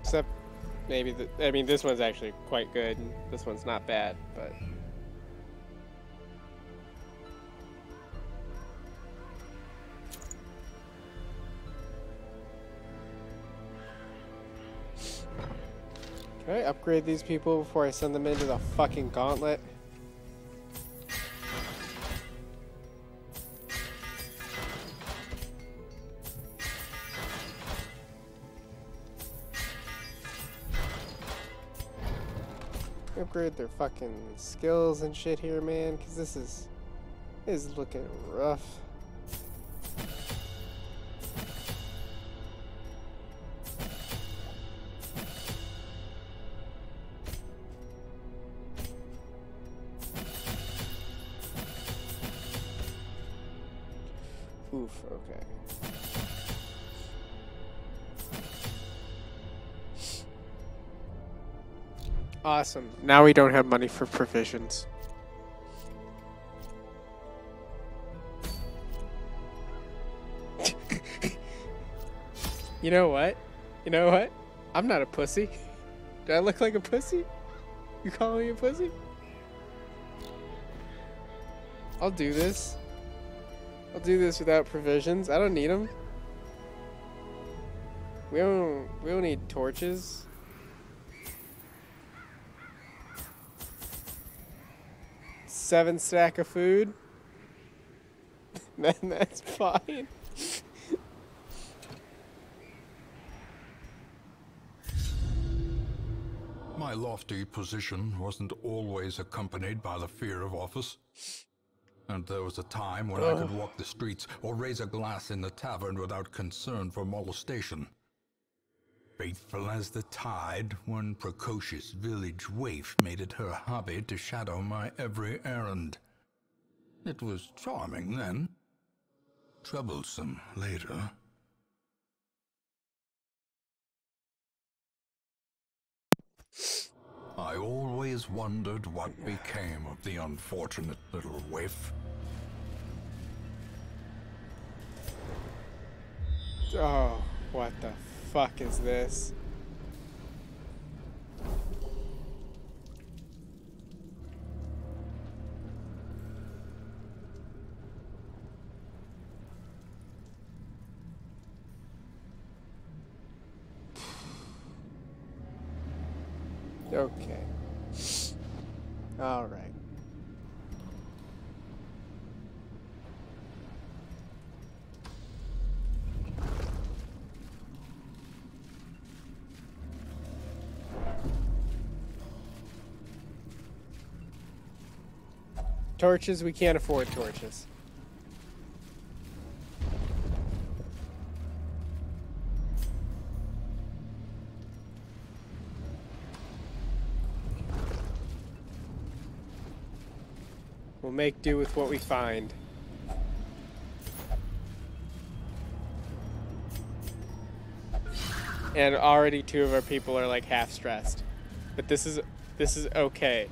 Except maybe the, I mean this one's actually quite good this one's not bad, but Upgrade these people before I send them into the fucking gauntlet? Upgrade their fucking skills and shit here, man, because this is, this is looking rough. Awesome. Now we don't have money for provisions. you know what? You know what? I'm not a pussy. Do I look like a pussy? You call me a pussy? I'll do this. I'll do this without provisions. I don't need them. We don't. We don't need torches. Seven stack of food. then that's fine. My lofty position wasn't always accompanied by the fear of office. And there was a time when I could walk the streets or raise a glass in the tavern without concern for molestation. Faithful as the tide, one precocious village waif made it her hobby to shadow my every errand. It was charming then, troublesome later. I always wondered what became of the unfortunate little waif. Oh, what the fuck is this? Torches, we can't afford torches. We'll make do with what we find. And already two of our people are like half stressed. But this is this is okay.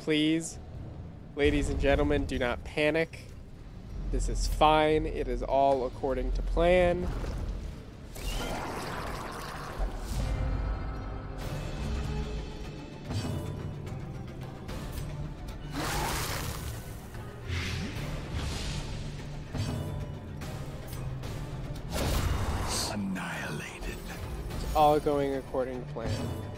Please, ladies and gentlemen, do not panic. This is fine. It is all according to plan. Annihilated. all going according to plan.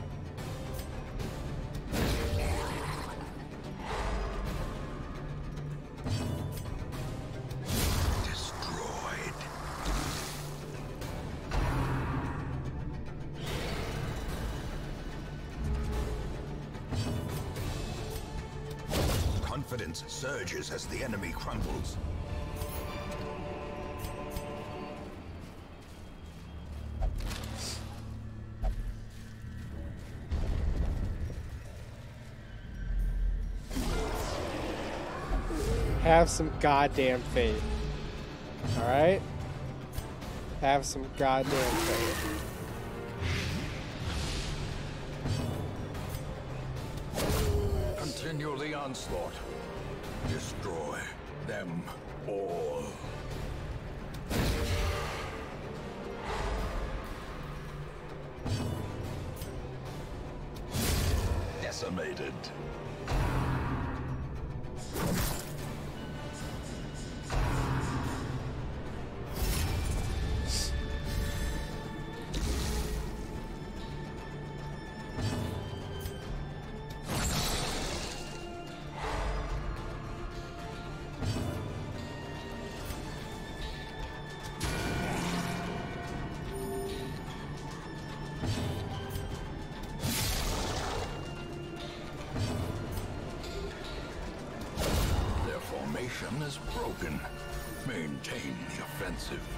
Have some goddamn faith. Alright? Have some goddamn faith. The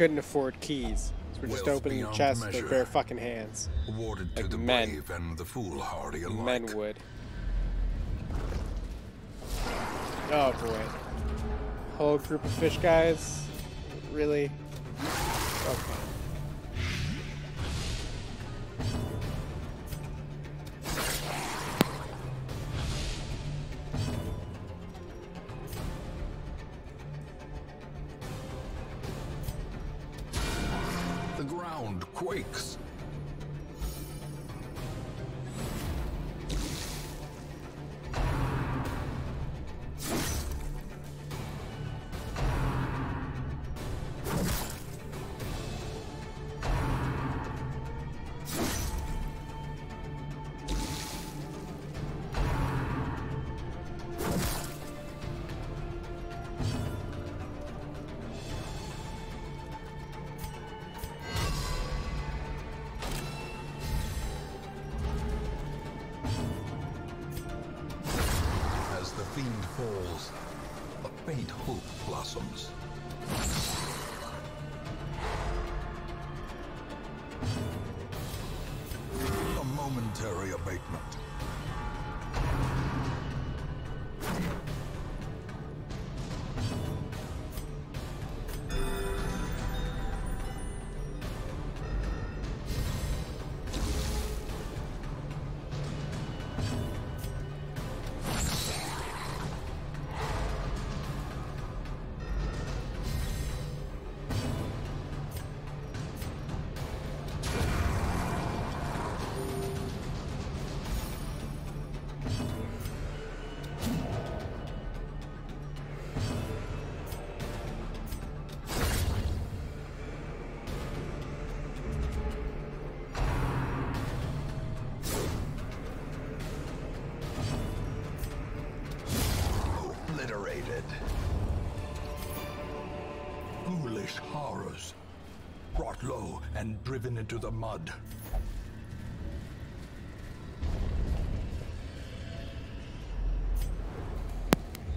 couldn't afford keys. So we're just Wealth opening the beyond chest with bare fucking hands. Awarded to Like the men. and the foolhardy alike. Men would. Oh boy. Whole group of fish guys? Really?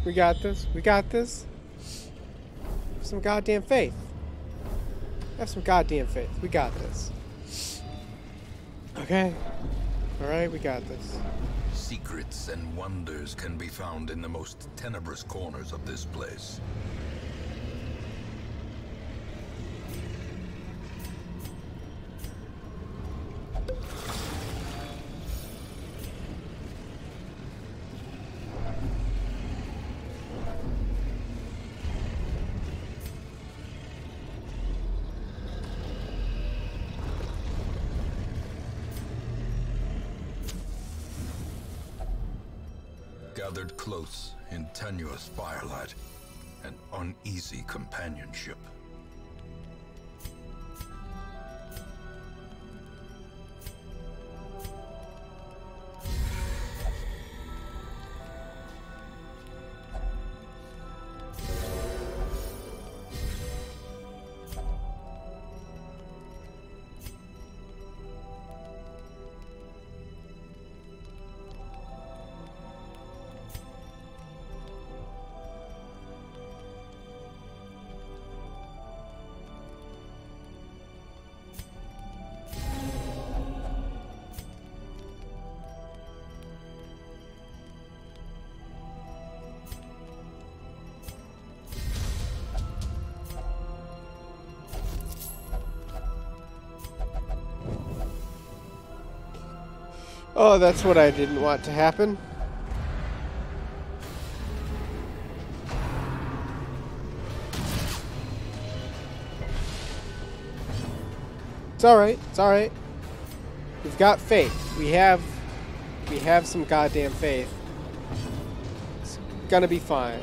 We got this. We got this. Have some goddamn faith. Have some goddamn faith. We got this. Okay. Alright, we got this. Secrets and wonders can be found in the most tenebrous corners of this place. Tenuous firelight and uneasy companionship. Oh, that's what I didn't want to happen. It's alright. It's alright. We've got faith. We have we have some goddamn faith. It's gonna be fine.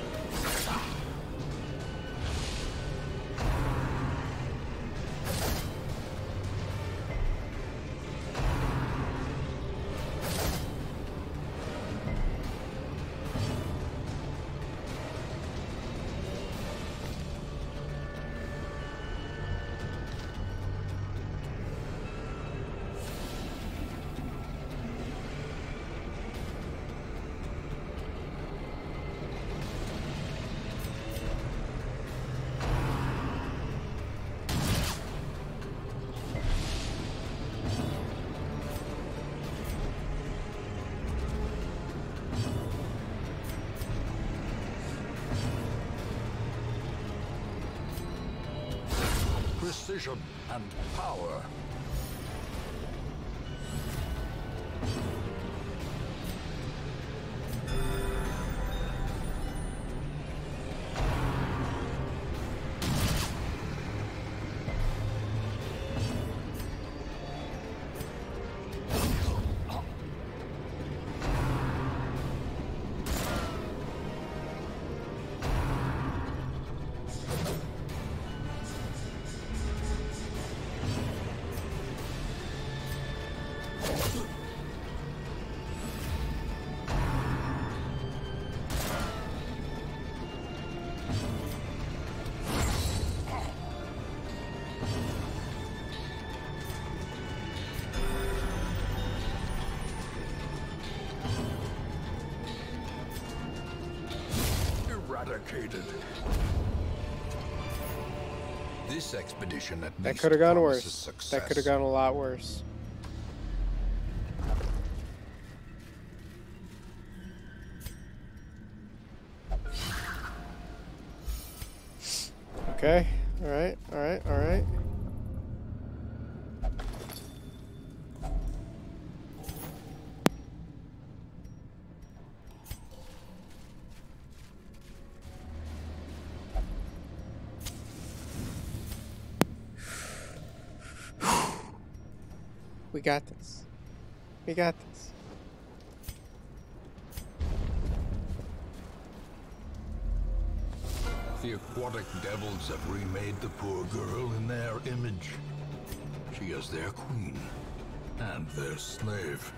Eradicated. This expedition at That could have gone worse. Success. That could have gone a lot worse. We got this. We got this. The aquatic devils have remade the poor girl in their image. She is their queen and their slave.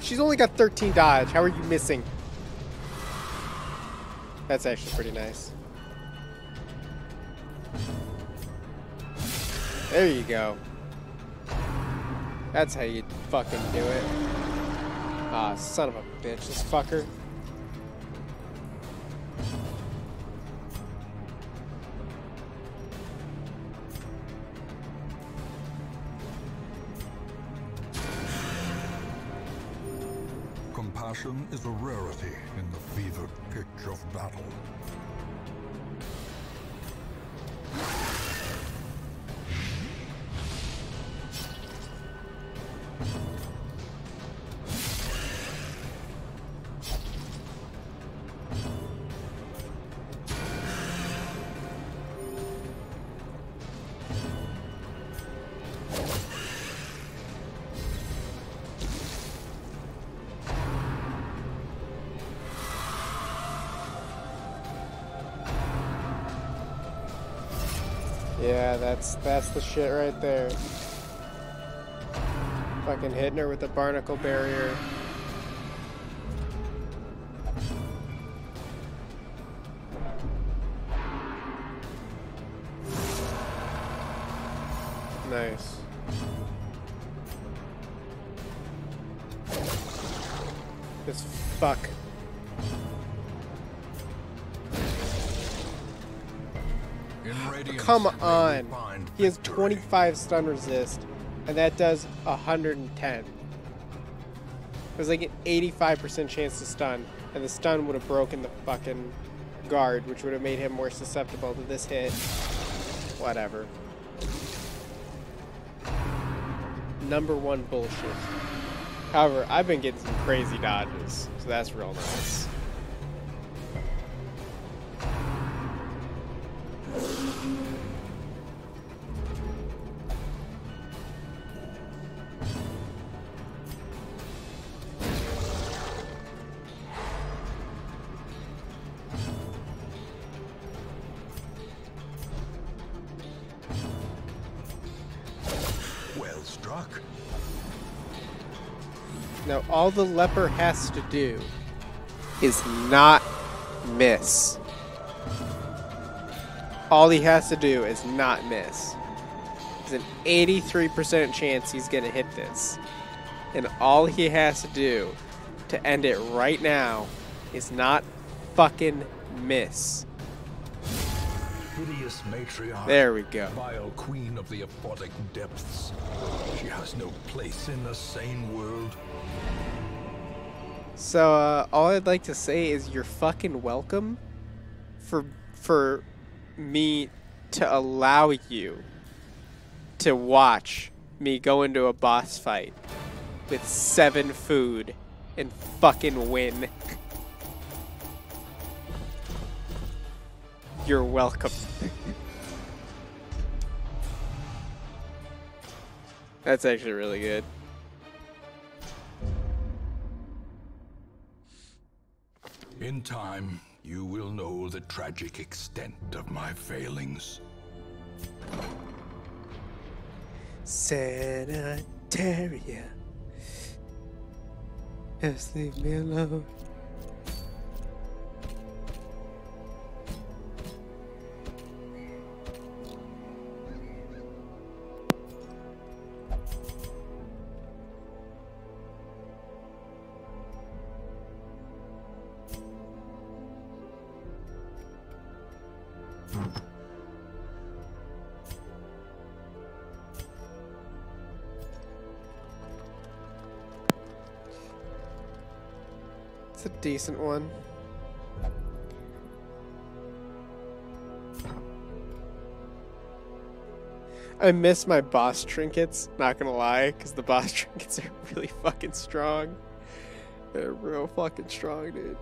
She's only got 13 dodge. How are you missing? That's actually pretty nice. There you go. That's how you fucking do it. Ah, son of a bitch, this fucker. Compassion is a rarity in the fevered pitch of battle. That's that's the shit right there. Fucking hitting her with the barnacle barrier. Nice. This fuck. Come on. He has 25 stun resist, and that does 110. There's like an 85% chance to stun, and the stun would have broken the fucking guard, which would have made him more susceptible to this hit. Whatever. Number one bullshit. However, I've been getting some crazy dodges, so that's real nice. The leper has to do is not miss. All he has to do is not miss. There's an 83% chance he's going to hit this. And all he has to do to end it right now is not fucking miss. Hideous matriarch. There we go. Vile queen of the aphotic depths. She has no place in the sane world. So uh, all I'd like to say is you're fucking welcome for for me to allow you to watch me go into a boss fight with seven food and fucking win. You're welcome. That's actually really good. In time, you will know the tragic extent of my failings. Sanitaria. Just leave me alone. Decent one. I miss my boss trinkets, not gonna lie, because the boss trinkets are really fucking strong. They're real fucking strong, dude.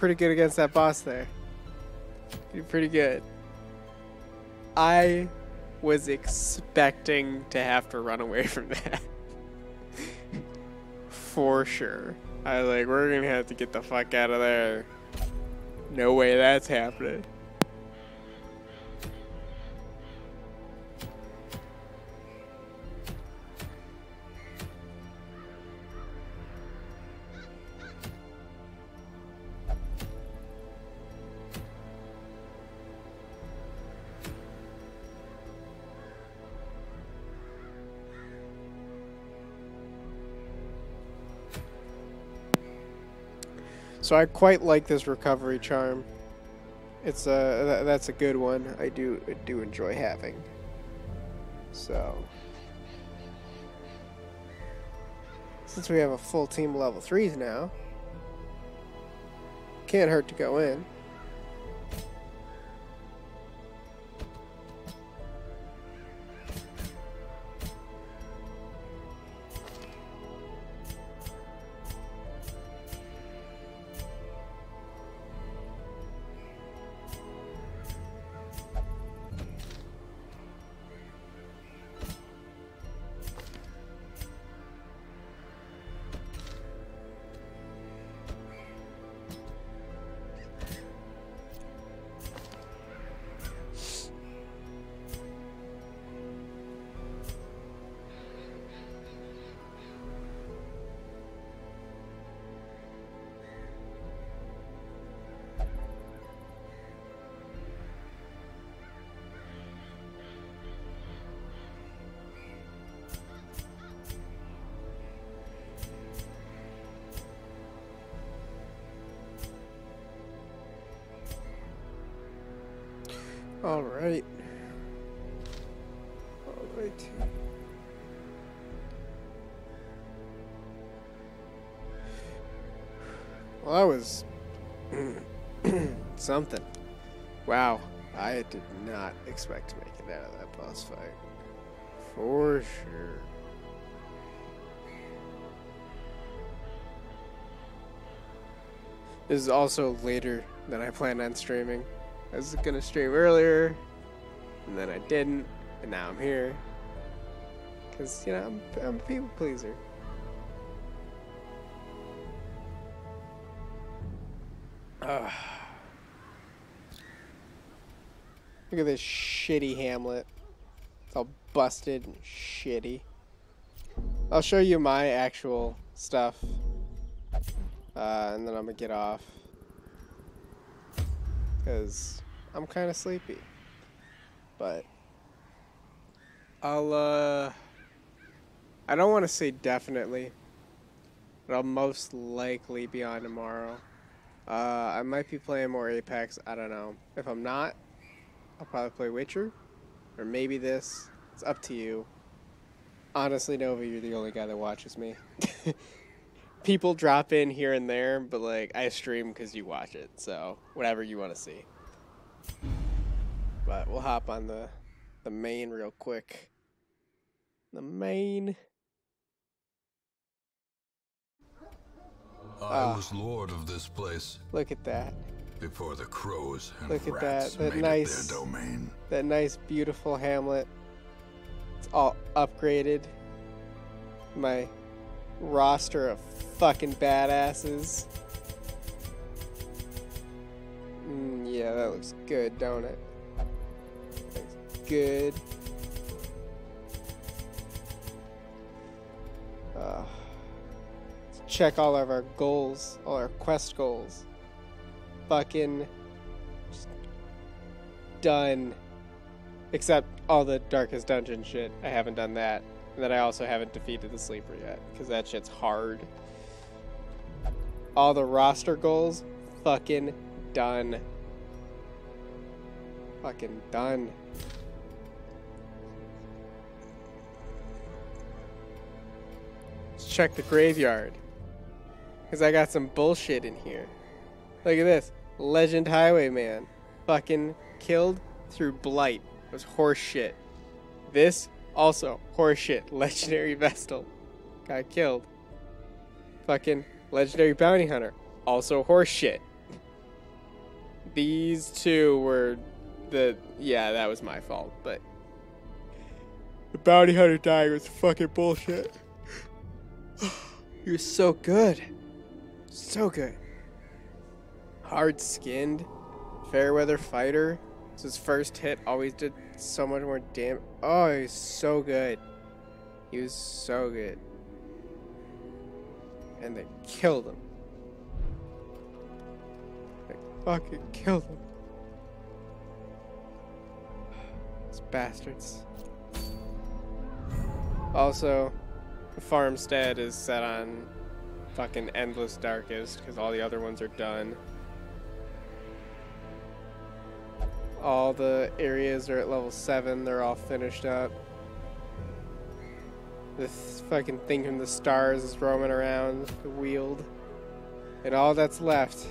Pretty good against that boss there. Did pretty good. I was expecting to have to run away from that. For sure. I was like, we're gonna have to get the fuck out of there. No way that's happening. So I quite like this recovery charm. It's a th- that's a good one. I do I do enjoy having. So since we have a full team level threes now, can't hurt to go in. All right. All right. Well, that was something. Wow, I did not expect to make it out of that boss fight. For sure. This is also later than I planned on streaming. I was gonna stream earlier, and then I didn't, and now I'm here. Cause you know I'm, I'm a people pleaser. Ugh. Look at this shitty Hamlet. It's all busted and shitty. I'll show you my actual stuff. Uh, and then I'm gonna get off. Because I'm kind of sleepy. But I'll, uh, I don't want to say definitely, but I'll most likely be on tomorrow. Uh, I might be playing more Apex. I don't know. If I'm not, I'll probably play Witcher, or maybe this. It's up to you. Honestly, Nova, you're the only guy that watches me. People drop in here and there, but like I stream because you watch it. So whatever you want to see. But we'll hop on the the main real quick. The main. I Ah. was lord of this place Look at that. before the crows and Look at rats that, that made nice- domain. That nice, beautiful Hamlet. It's all upgraded. My roster of fucking badasses. Mm, yeah, that looks good, don't it? Good. Uh, let's check all of our goals, all our quest goals. Fucking done. Except all the Darkest Dungeon shit. I haven't done that. Then I also haven't defeated the Sleeper yet, because that shit's hard. All the roster goals, fucking done. Fucking done. Let's check the graveyard. Because I got some bullshit in here. Look at this. Legend Highwayman. Fucking killed through blight. It was horse shit. This also horse shit. Legendary Vestal. Got killed. Fucking legendary bounty hunter. Also horse shit. These two were the yeah, that was my fault, but the bounty hunter dying was fucking bullshit. he was so good. So good. Hard skinned. fair weather fighter. So his first hit always did so much more damage. Oh, he's so good. He was so good. And they killed him. They fucking killed him. These bastards. Also, the farmstead is set on fucking endless darkest because all the other ones are done. All the areas are at level 7, they're all finished up. This fucking thing from the stars is roaming around, the Weald. And all that's left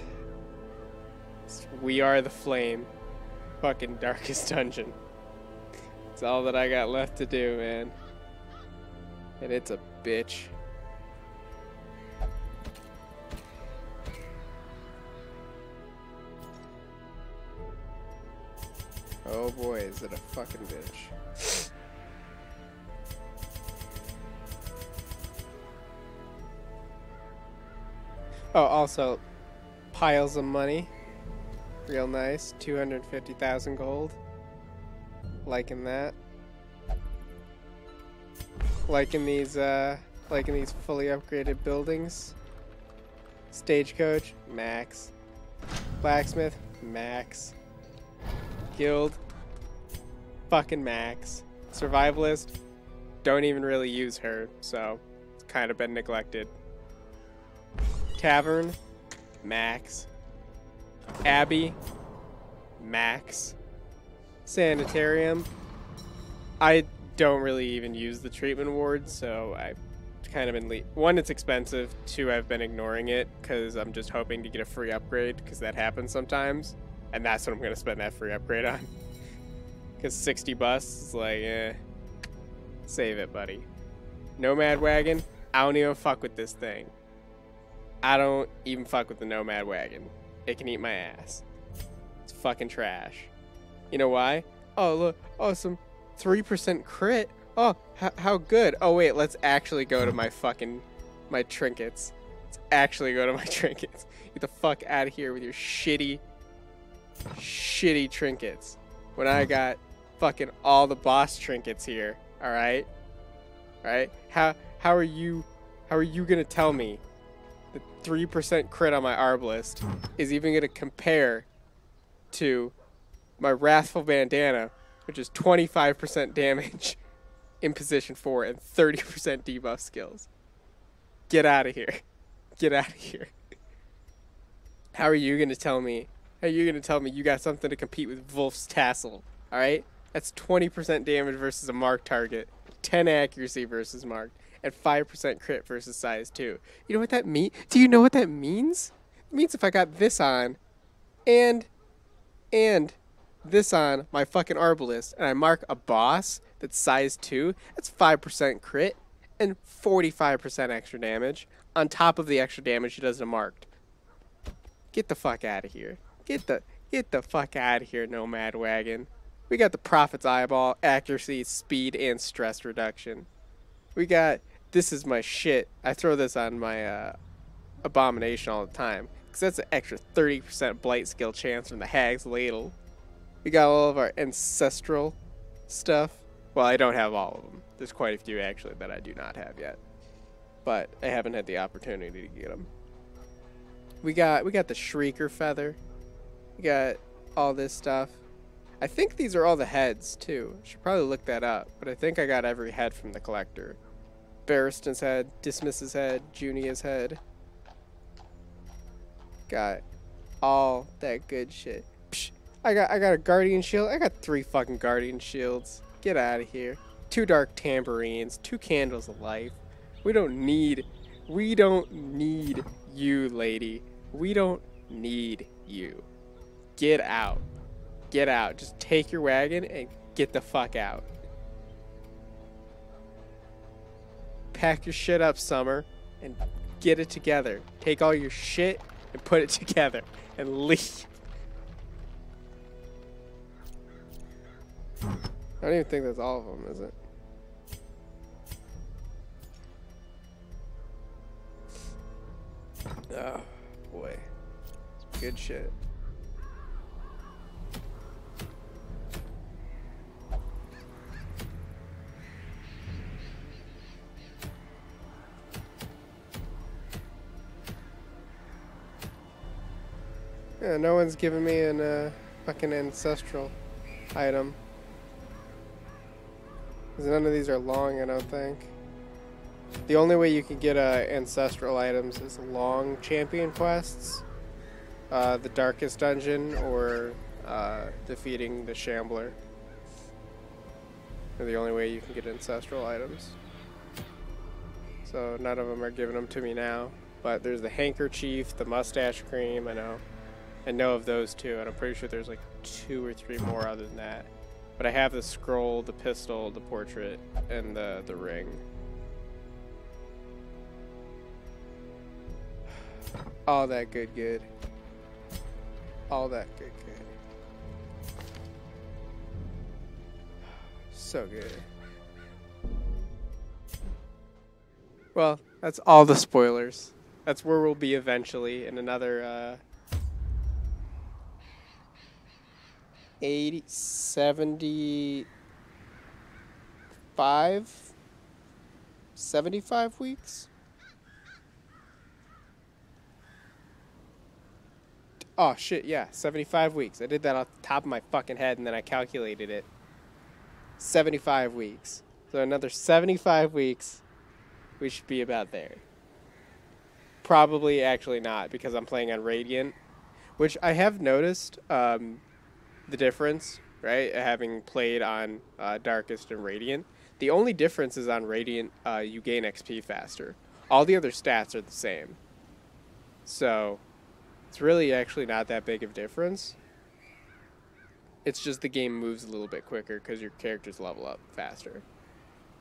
is We Are the Flame. Fucking darkest dungeon. It's all that I got left to do, man. And it's a bitch. Oh boy, is it a fucking bitch. Oh, also, piles of money. Real nice. 250,000 gold. Liking that. Liking these, uh, liking these fully upgraded buildings. Stagecoach, max. Blacksmith, max. Guild, fucking max. Survivalist, don't even really use her, so it's kind of been neglected. Tavern, max. Abbey, max. sanitarium. I don't really even use the treatment ward, so I've kind of been le- one. It's expensive. Two, I've been ignoring it because I'm just hoping to get a free upgrade because that happens sometimes, and that's what I'm gonna spend that free upgrade on. Because 60 bucks is like, eh, save it, buddy. Nomad wagon. I don't even fuck with this thing. I don't even fuck with the Nomad wagon. It can eat my ass. It's fucking trash. You know why? Oh look, some three percent crit. Oh, how good. Oh wait, let's actually go to my fucking my trinkets. Let's actually go to my trinkets. Get the fuck out of here with your shitty, shitty trinkets. When I got fucking all the boss trinkets here. All right, all right. How how are you? How are you gonna tell me the three percent crit on my arbalest is even gonna compare to my wrathful bandana, which is 25% damage in position four and 30% debuff skills. Get out of here. Get out of here. How are you gonna tell me? How are gonna tell me you got something to compete with Wolf's Tassel? All right, that's 20% damage versus a marked target, 10 accuracy versus marked, and 5% crit versus size two. You know what that means? Do you know what that means? It means if I got this on, and and this on my fucking arbalest and I mark a boss that's size 2, that's 5% crit and 45% extra damage on top of the extra damage he does to marked. Get the fuck out of here. Get the get the fuck out of here, Nomad Wagon. We got the Prophet's Eyeball, accuracy, speed, and stress reduction. We got this is my shit. I throw this on my uh, abomination all the time. Because that's an extra 30% blight skill chance from the Hag's Ladle. We got all of our ancestral stuff. Well, I don't have all of them. There's quite a few actually that I do not have yet. But I haven't had the opportunity to get them. We got we got the Shrieker feather. Got all this stuff. I think these are all the heads too. Should probably look that up, but I think I got every head from the collector. Barristan's head, Dismas's head, Junia's head. Got all that good shit. Psh, I got I got a guardian shield. I got three fucking guardian shields. Get out of here. Two dark tambourines, two candles of life. We don't need we don't need you, lady. We don't need you. Get out. Get out. Just take your wagon and get the fuck out. Pack your shit up, Summer, and get it together. Take all your shit and put it together and leave. I don't even think that's all of them, is it? Oh, boy. It's Good shit. Yeah, no one's giving me an uh, fucking ancestral item. 'Cause none of these are long, I don't think. The only way you can get uh, ancestral items is long champion quests, uh, the darkest dungeon, or uh, defeating the shambler. They're the only way you can get ancestral items. So none of them are giving them to me now. But there's the handkerchief, the mustache cream. I know. I know of those two, and I'm pretty sure there's like two or three more other than that. But I have the scroll, the pistol, the portrait, and the the ring. All that good, good. All that good, good. So good. Well, that's all the spoilers. That's where we'll be eventually in another uh 75 75 weeks Oh shit, yeah, 75 weeks. I did that off the top of my fucking head and then I calculated it. 75 weeks. So another 75 weeks we should be about there. Probably actually not because I'm playing on Radiant, which I have noticed um, the difference right? Having played on uh, Darkest and Radiant, the only difference is on Radiant, uh, you gain XP faster. All the other stats are the same. So, it's really actually not that big of a difference. It's just the game moves a little bit quicker because your characters level up faster.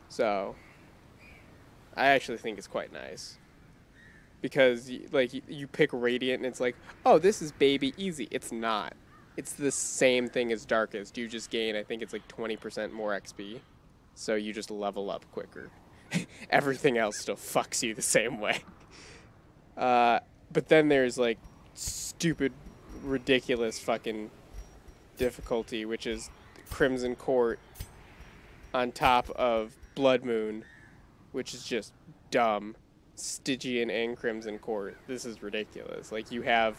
So, I actually think it's quite nice. Because, like, you pick Radiant and it's like, oh, this is baby easy. It's not. It's the same thing as Darkest. You just gain, I think it's like 20% more XP. So you just level up quicker. Everything else still fucks you the same way. Uh, but then there's like stupid, ridiculous fucking difficulty, which is Crimson Court on top of Blood Moon, which is just dumb. Stygian and Crimson Court. This is ridiculous. Like you have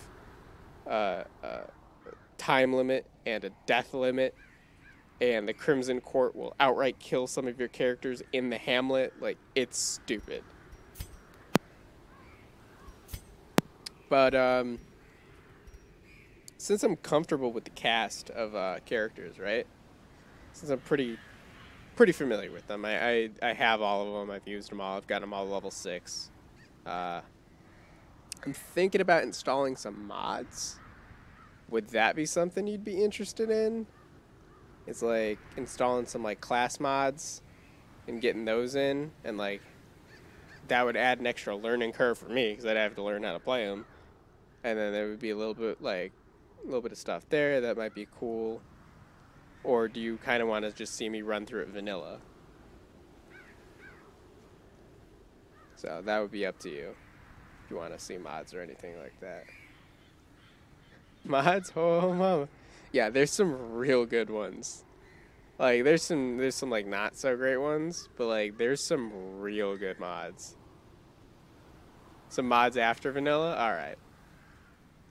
uh, a time limit and a death limit, and the Crimson Court will outright kill some of your characters in the Hamlet. Like it's stupid. But um, since I'm comfortable with the cast of uh, characters, right? Since I'm pretty pretty familiar with them, I, I, I have all of them. I've used them all. I've got them all level six. Uh, I'm thinking about installing some mods. Would that be something you'd be interested in? It's like installing some like class mods and getting those in, and like that would add an extra learning curve for me because I'd have to learn how to play them and then there would be a little bit like a little bit of stuff there that might be cool. Or do you kind of want to just see me run through it vanilla? So that would be up to you. If you want to see mods or anything like that mods yeah there's some real good ones like there's some there's some like not so great ones but like there's some real good mods some mods after vanilla all right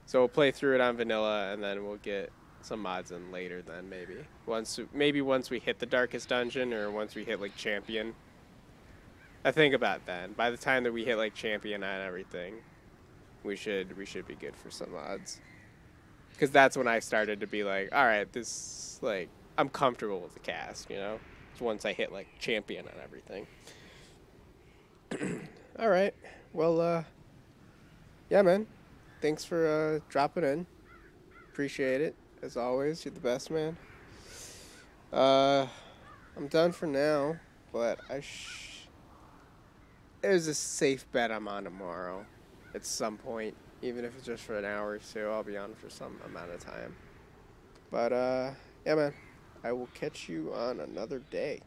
so we'll play through it on vanilla, and then we'll get some mods in later. Then maybe once maybe once we hit the darkest dungeon, or once we hit like champion. I think about that. By the time that we hit like champion and everything, we should we should be good for some mods. Because that's when I started to be like, all right, this like I'm comfortable with the cast, you know. It's once I hit like champion and everything. all right. Well, uh, yeah, man thanks for uh, dropping in. Appreciate it as always. You're the best man. Uh, I'm done for now, but I sh- there's a safe bet I'm on tomorrow at some point, even if it's just for an hour or two. I'll be on for some amount of time. But uh, yeah, man, I will catch you on another day.